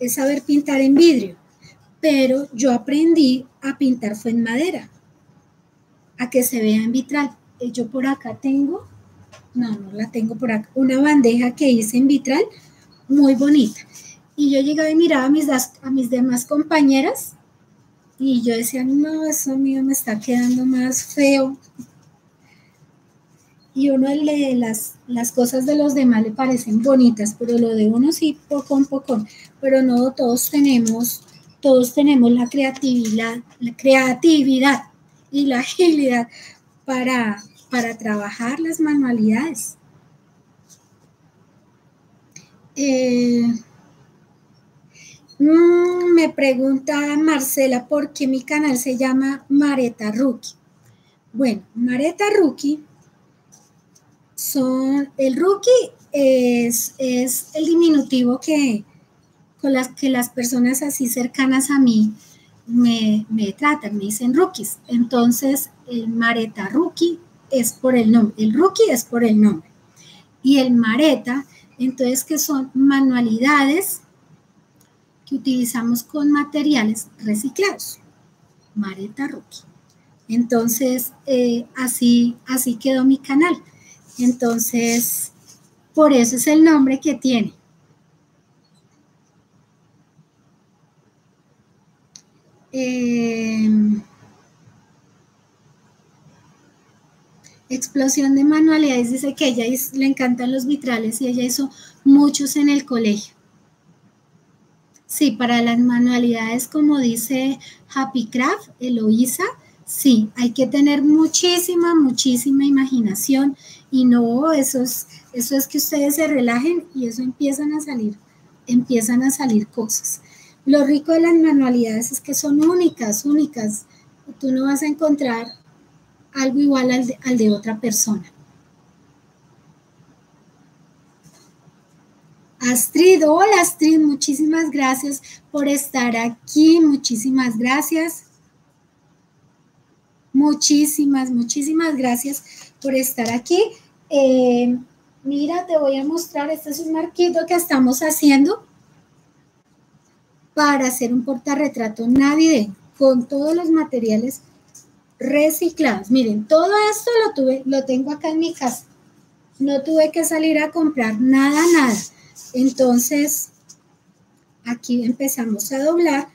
S1: es saber pintar en vidrio, pero yo aprendí a pintar fue en madera, a que se vea en vitral. Eh, yo por acá tengo, no, no la tengo por acá, una bandeja que hice en vitral muy bonita. Y yo llegaba y miraba a mis, a mis demás compañeras y yo decía, no, eso mío me está quedando más feo. Y uno lee las, las cosas de los demás le parecen bonitas, pero lo de uno sí, poco a poco. Pero no todos tenemos, todos tenemos la creatividad, la creatividad y la agilidad para, para trabajar las manualidades. Eh, Mm, me pregunta Marcela por qué mi canal se llama Mareta Rookie. Bueno, Mareta Rookie son, el rookie es, el diminutivo que con las que las personas así cercanas a mí me, me tratan, me dicen rookies. Entonces, el Mareta Rookie es por el nombre, el rookie es por el nombre. Y el Mareta, entonces, que son manualidades que utilizamos con materiales reciclados. Mareta Rookie. Entonces, eh, así, así quedó mi canal. Entonces, por eso es el nombre que tiene. Em, explosión de manualidades, dice que ella le encantan los vitrales y ella hizo muchos en el colegio. Sí, para las manualidades, como dice Happy Craft, Eloísa, sí, hay que tener muchísima, muchísima imaginación y no, eso es, eso es que ustedes se relajen y eso empiezan a salir, empiezan a salir cosas. Lo rico de las manualidades es que son únicas, únicas. Tú no vas a encontrar algo igual al de, al de otra persona. Astrid, hola Astrid, muchísimas gracias por estar aquí, muchísimas gracias. Muchísimas, muchísimas gracias por estar aquí. Eh, mira, te voy a mostrar, este es un marquito que estamos haciendo para hacer un portarretrato navideño con todos los materiales reciclados. Miren, todo esto lo tuve, lo tengo acá en mi casa. No tuve que salir a comprar nada, nada. Entonces, aquí empezamos a doblar.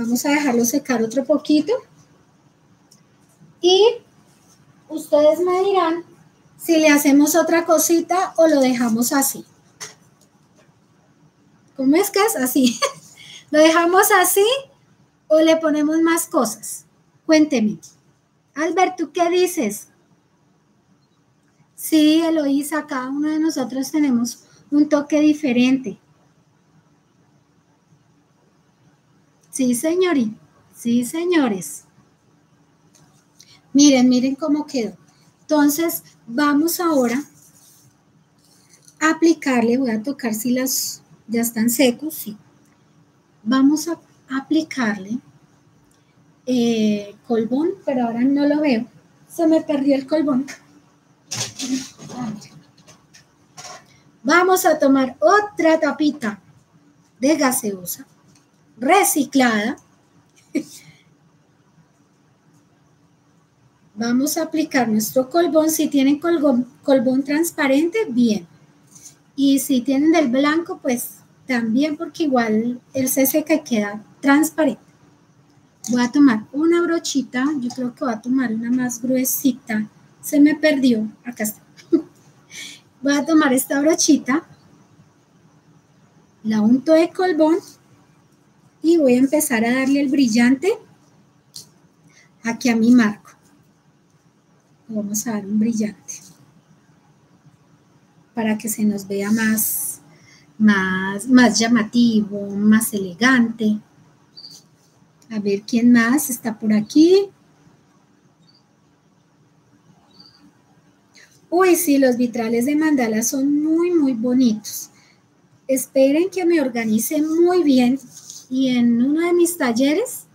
S1: Vamos a dejarlo secar otro poquito. Y ustedes me dirán si le hacemos otra cosita o lo dejamos así. ¿Cómo es que es? Así. [laughs] ¿Lo dejamos así o le ponemos más cosas? Cuénteme. Albert, ¿tú qué dices? Sí, Eloísa, cada uno de nosotros tenemos un toque diferente. Sí, señorita. Sí, señores. Miren, miren cómo quedó. Entonces, vamos ahora a aplicarle, voy a tocar si las ya están secos, sí. Vamos a aplicarle eh, colbón, pero ahora no lo veo. Se me perdió el colbón. Vamos a tomar otra tapita de gaseosa reciclada. Vamos a aplicar nuestro colbón. Si tienen colbón, colbón transparente, bien. Y si tienen el blanco, pues también porque igual él se seca queda transparente. Voy a tomar una brochita, yo creo que voy a tomar una más gruesita. Se me perdió, acá está. [laughs] Voy a tomar esta brochita, la unto de colbón y voy a empezar a darle el brillante aquí a mi marco. Vamos a dar un brillante para que se nos vea más, más, más llamativo, más elegante. A ver quién más está por aquí. Uy, sí, los vitrales de mandala son muy, muy bonitos. Esperen que me organice muy bien y en uno de mis talleres,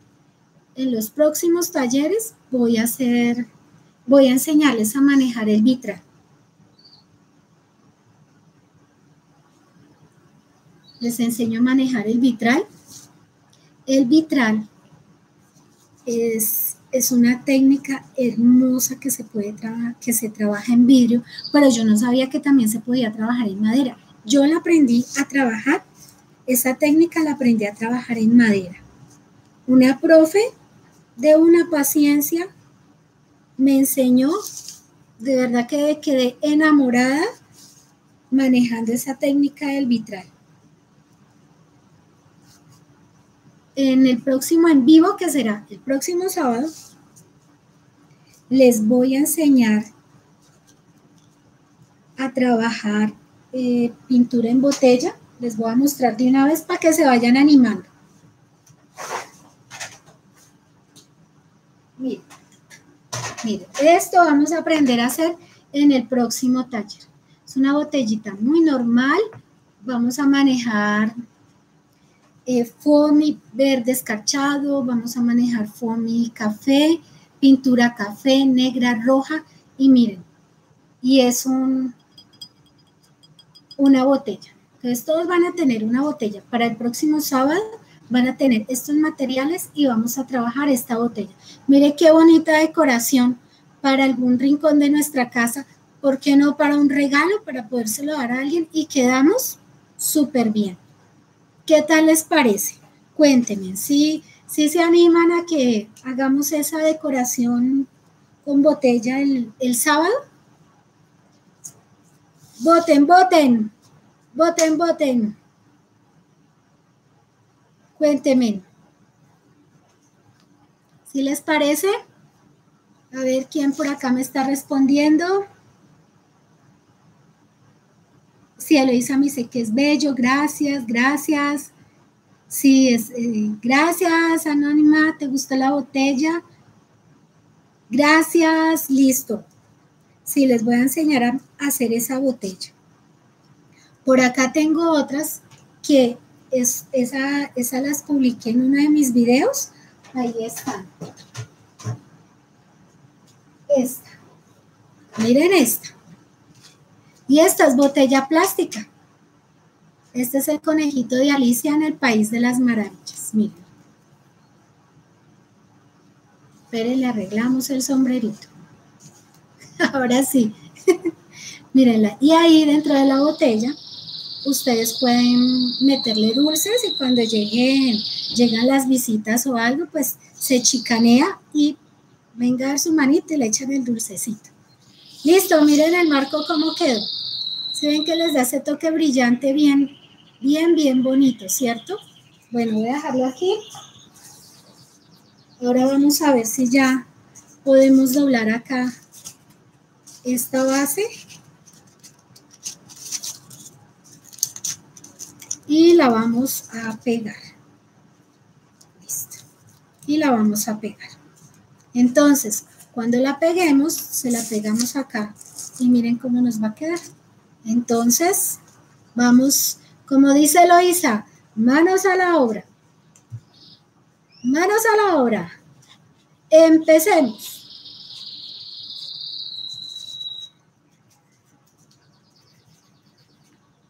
S1: en los próximos talleres, voy a hacer, voy a enseñarles a manejar el vitral. Les enseño a manejar el vitral. El vitral es, es una técnica hermosa que se puede trabajar, que se trabaja en vidrio, pero yo no sabía que también se podía trabajar en madera. Yo la aprendí a trabajar, esa técnica la aprendí a trabajar en madera. Una profe de una paciencia me enseñó, de verdad que quedé enamorada manejando esa técnica del vitral. en el próximo en vivo, que será el próximo sábado, les voy a enseñar a trabajar eh, pintura en botella. Les voy a mostrar de una vez para que se vayan animando. Miren, miren, esto vamos a aprender a hacer en el próximo taller. Es una botellita muy normal. Vamos a manejar eh, foamy verde escarchado, vamos a manejar foamy café, pintura café, negra, roja y miren, y es un, una botella. Entonces todos van a tener una botella. Para el próximo sábado van a tener estos materiales y vamos a trabajar esta botella. Mire qué bonita decoración para algún rincón de nuestra casa. ¿Por qué no para un regalo, para podérselo dar a alguien? Y quedamos súper bien. ¿Qué tal les parece? Cuéntenme, si ¿sí, se animan a que hagamos esa decoración con botella el, el sábado? Voten, voten, voten, voten. Cuéntenme. ¿Sí les parece? A ver quién por acá me está respondiendo. Sí, Eloisa me dice que es bello, gracias, gracias. Sí, es, eh, gracias, Anónima, ¿te gusta la botella? Gracias, listo. Sí, les voy a enseñar a hacer esa botella. Por acá tengo otras que es, esa, esa las publiqué en uno de mis videos. Ahí están. Esta. Miren esta. Y esta es botella plástica. Este es el conejito de Alicia en el País de las Maravillas. Miren. Esperen, le arreglamos el sombrerito. [laughs] Ahora sí. [laughs] Mírenla. Y ahí dentro de la botella, ustedes pueden meterle dulces y cuando lleguen, llegan las visitas o algo, pues se chicanea y venga su manita y le echan el dulcecito. Listo, miren el marco cómo quedó. Se ven que les da ese toque brillante bien, bien, bien bonito, ¿cierto? Bueno, voy a dejarlo aquí. Ahora vamos a ver si ya podemos doblar acá esta base. Y la vamos a pegar. Listo. Y la vamos a pegar. Entonces, cuando la peguemos, se la pegamos acá y miren cómo nos va a quedar. Entonces, vamos, como dice Eloisa, manos a la obra. Manos a la obra. Empecemos.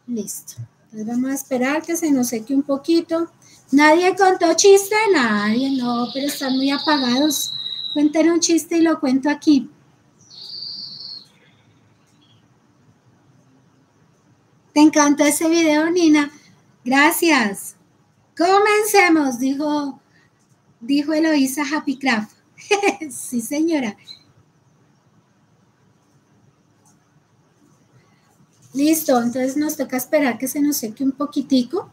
S1: Listo. Vamos a esperar que se nos seque un poquito. ¿Nadie contó chiste? Nadie, no, pero están muy apagados. Cuenten un chiste y lo cuento aquí. Te encanta ese video, Nina. Gracias. Comencemos, dijo Dijo Eloisa Happy Craft. [laughs] sí, señora. Listo, entonces nos toca esperar que se nos seque un poquitico.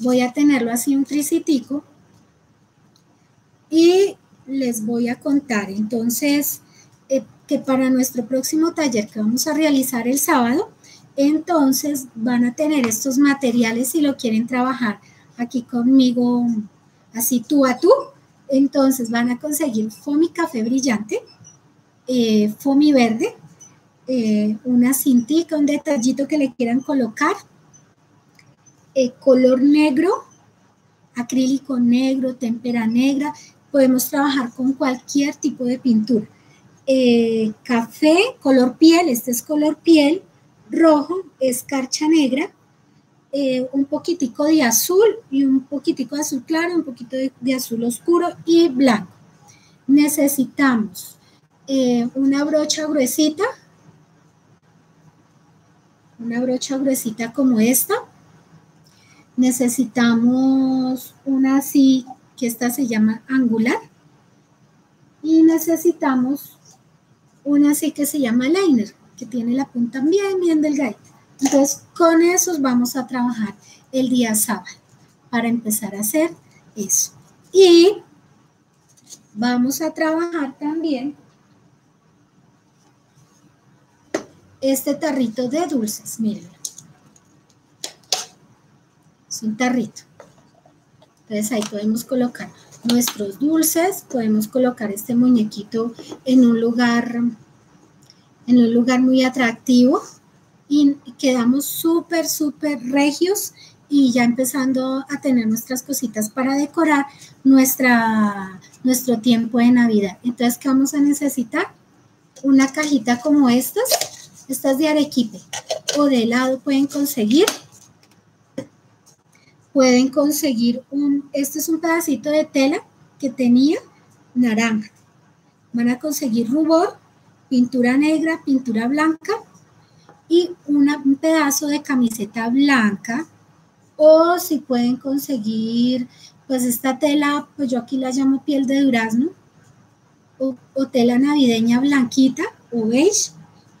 S1: Voy a tenerlo así un tricitico. Y les voy a contar entonces eh, que para nuestro próximo taller que vamos a realizar el sábado, entonces van a tener estos materiales si lo quieren trabajar aquí conmigo así tú a tú. Entonces van a conseguir foamy café brillante, eh, foamy verde, eh, una cintica, un detallito que le quieran colocar, eh, color negro, acrílico negro, témpera negra. Podemos trabajar con cualquier tipo de pintura. café, color piel, este es color piel, rojo, escarcha negra, eh, un poquitico de azul y un poquitico de azul claro, un poquito de, azul oscuro y blanco. Necesitamos eh, una brocha gruesita, una brocha gruesita como esta. Necesitamos una así, que esta se llama angular. Y necesitamos una así que se llama liner, que tiene la punta bien, bien delgadita. Entonces, con esos vamos a trabajar el día sábado para empezar a hacer eso. Y vamos a trabajar también este tarrito de dulces, miren. Es un tarrito. Entonces ahí podemos colocar nuestros dulces, podemos colocar este muñequito en un lugar, en un lugar muy atractivo y quedamos súper, súper regios y ya empezando a tener nuestras cositas para decorar nuestra, nuestro tiempo de Navidad. Entonces, ¿qué vamos a necesitar? Una cajita como estas, estas de arequipe o de helado pueden conseguir. Pueden conseguir un, este es un pedacito de tela que tenía naranja. Van a conseguir rubor, pintura negra, pintura blanca y un pedazo de camiseta blanca o si pueden conseguir pues esta tela, pues yo aquí la llamo piel de durazno o, tela navideña blanquita o beige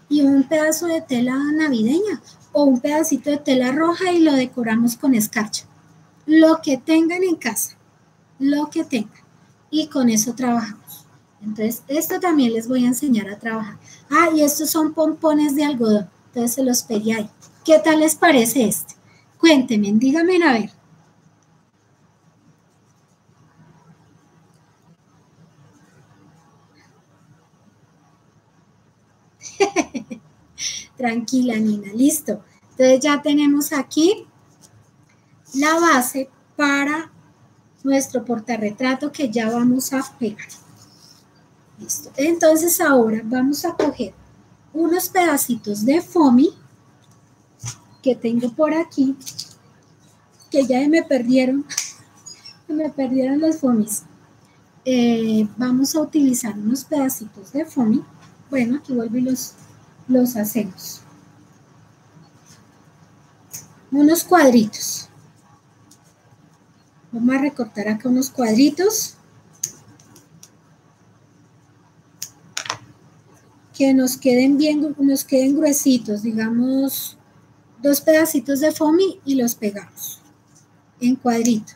S1: y un pedazo de tela navideña o un pedacito de tela roja y lo decoramos con escarcha. Lo que tengan en casa, lo que tengan. Y con eso trabajamos. Entonces, esto también les voy a enseñar a trabajar. Ah, y estos son pompones de algodón. Entonces se los pedí ahí. ¿Qué tal les parece este? Cuéntenme, díganme a ver. Tranquila, Nina, listo. Entonces ya tenemos aquí la base para nuestro portarretrato que ya vamos a pegar. Listo. Entonces ahora vamos a coger unos pedacitos de foamy que tengo por aquí, que ya me perdieron, [laughs] me perdieron los foamies. Eh, vamos a utilizar unos pedacitos de foamy. Bueno, aquí vuelvo y los, los hacemos. Unos cuadritos. Vamos a recortar acá unos cuadritos. que nos queden bien, nos queden gruesitos, digamos dos pedacitos de foamy y los pegamos en cuadrito.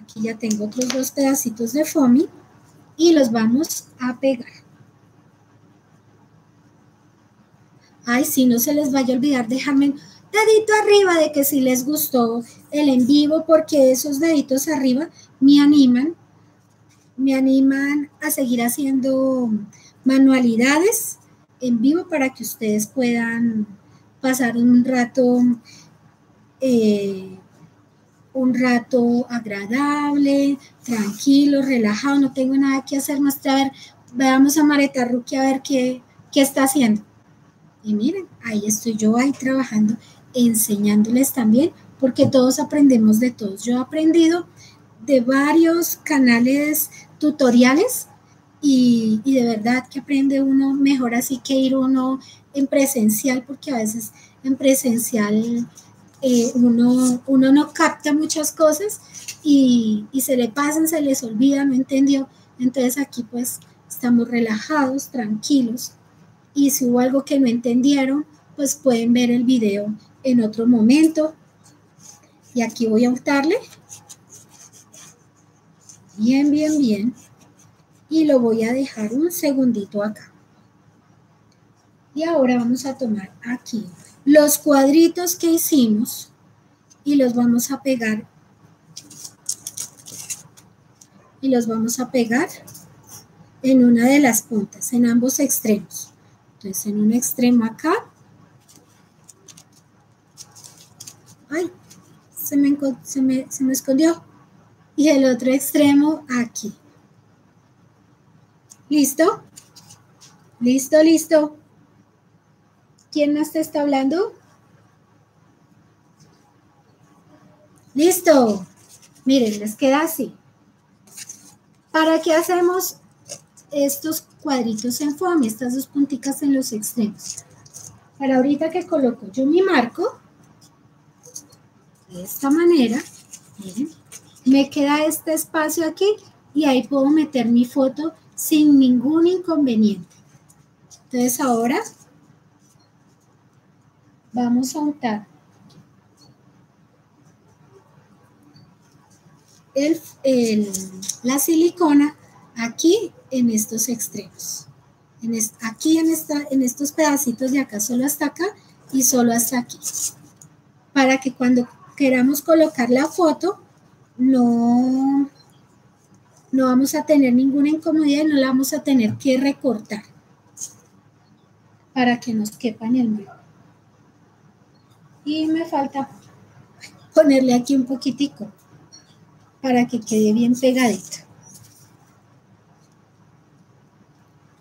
S1: Aquí ya tengo otros dos pedacitos de foamy y los vamos a pegar. Ay, si no se les vaya a olvidar dejarme dedito arriba de que si les gustó el en vivo, porque esos deditos arriba me animan, me animan a seguir haciendo manualidades en vivo para que ustedes puedan pasar un rato, eh, un rato agradable, tranquilo, relajado, no tengo nada que hacer más que a ver, veamos a Mareta Ruki a ver qué, qué está haciendo. Y miren, ahí estoy yo ahí trabajando, enseñándoles también, porque todos aprendemos de todos. Yo he aprendido de varios canales tutoriales y, de verdad que aprende uno mejor así que ir uno en presencial, porque a veces en presencial eh, uno, uno no capta muchas cosas y, y se le pasan, se les olvida, no entendió. Entonces aquí pues estamos relajados, tranquilos y si hubo algo que no entendieron, pues pueden ver el video en otro momento. Y aquí voy a untarle. Bien, bien, bien. Y lo voy a dejar un segundito acá. Y ahora vamos a tomar aquí los cuadritos que hicimos y los vamos a pegar. Y los vamos a pegar en una de las puntas, en ambos extremos. En un extremo acá. Ay, se me, se me, se me escondió. Y el otro extremo aquí. ¿Listo? ¿Listo, listo? ¿Quién más te está hablando? Listo. Miren, les queda así. ¿Para qué hacemos estos cuadritos en foamy, estas dos punticas en los extremos. Para ahorita que coloco yo mi marco, de esta manera, miren, me queda este espacio aquí y ahí puedo meter mi foto sin ningún inconveniente. Entonces ahora vamos a untar la silicona aquí en estos extremos. En aquí en, esta, en estos pedacitos de acá, solo hasta acá y solo hasta aquí. Para que cuando queramos colocar la foto, no, no vamos a tener ninguna incomodidad y no la vamos a tener que recortar para que nos quepa en el medio. Y me falta ponerle aquí un poquitico para que quede bien pegadito.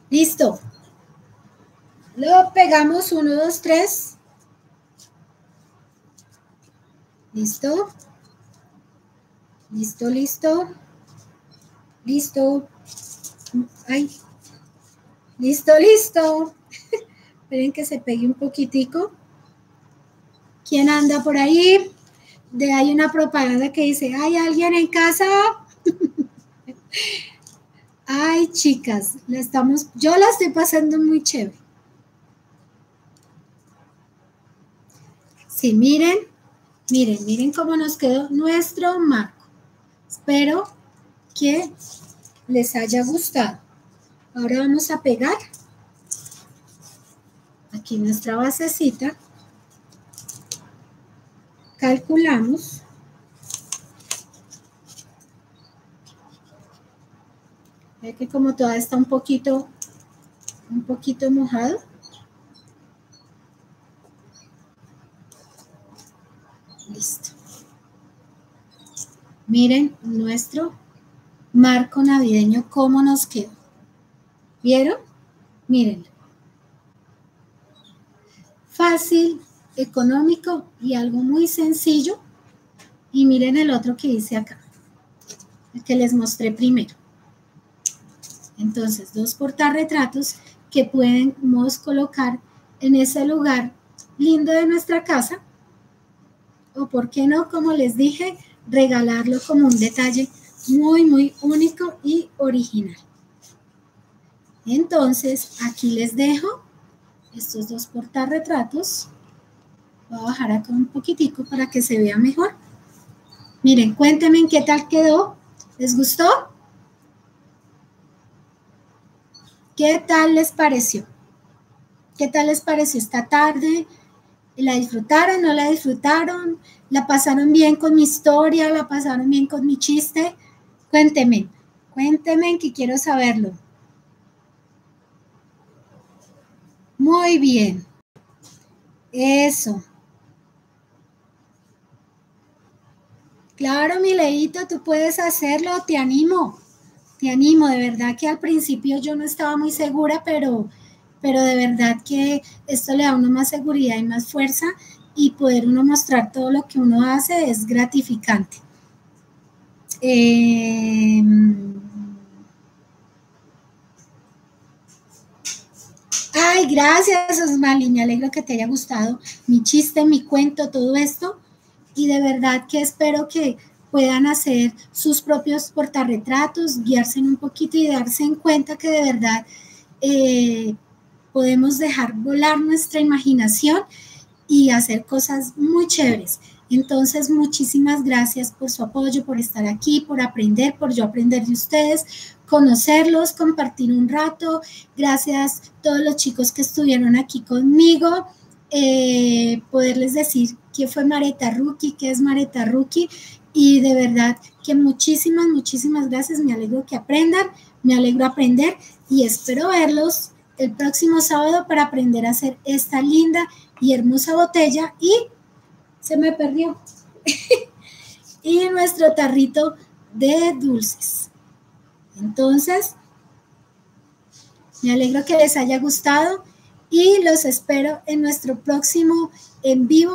S1: Listo. Lo pegamos, uno, dos, tres. Listo. Listo, listo. Listo. Ay. Listo, listo. [laughs] Esperen que se pegue un poquitico. ¿Quién anda por ahí? De hay una propaganda que dice, ¿hay alguien en casa? [laughs] Ay, chicas, la estamos, yo la estoy pasando muy chévere. Sí, miren, miren, miren cómo nos quedó nuestro marco. Espero que les haya gustado. Ahora vamos a pegar aquí nuestra basecita. Calculamos que como toda está un poquito, un poquito mojado. Listo. Miren nuestro marco navideño cómo nos quedó. ¿Vieron? Miren. Fácil, económico y algo muy sencillo. Y miren el otro que hice acá, el que les mostré primero. Entonces, dos portarretratos que podemos colocar en ese lugar lindo de nuestra casa. O, ¿por qué no? Como les dije, regalarlo como un detalle muy, muy único y original. Entonces, aquí les dejo estos dos portarretratos. Voy a bajar acá un poquitico para que se vea mejor. Miren, cuéntenme qué tal quedó. ¿Les gustó? ¿Qué tal les pareció? ¿Qué tal les pareció esta tarde? ¿La disfrutaron? ¿No la disfrutaron? ¿La pasaron bien con mi historia? ¿La pasaron bien con mi chiste? Cuénteme, cuénteme que quiero saberlo. Muy bien. Eso. Claro, mi leíto, tú puedes hacerlo, te animo te animo, de verdad que al principio yo no estaba muy segura, pero, pero de verdad que esto le da a uno más seguridad y más fuerza y poder uno mostrar todo lo que uno hace es gratificante. Em, ay, gracias Osmali, me alegro que te haya gustado mi chiste, mi cuento, todo esto. y de verdad que espero que puedan hacer sus propios portarretratos, guiarse un poquito y darse en cuenta que de verdad eh, podemos dejar volar nuestra imaginación y hacer cosas muy chéveres. Entonces, muchísimas gracias por su apoyo, por estar aquí, por aprender, por yo aprender de ustedes, conocerlos, compartir un rato. Gracias a todos los chicos que estuvieron aquí conmigo. Eh, poderles decir qué fue Mareta Rookie, qué es Mareta Rookie. Y de verdad que muchísimas, muchísimas gracias. Me alegro que aprendan, me alegro aprender y espero verlos el próximo sábado para aprender a hacer esta linda y hermosa botella y se me perdió. [laughs] y nuestro tarrito de dulces. Entonces, me alegro que les haya gustado y los espero en nuestro próximo en vivo.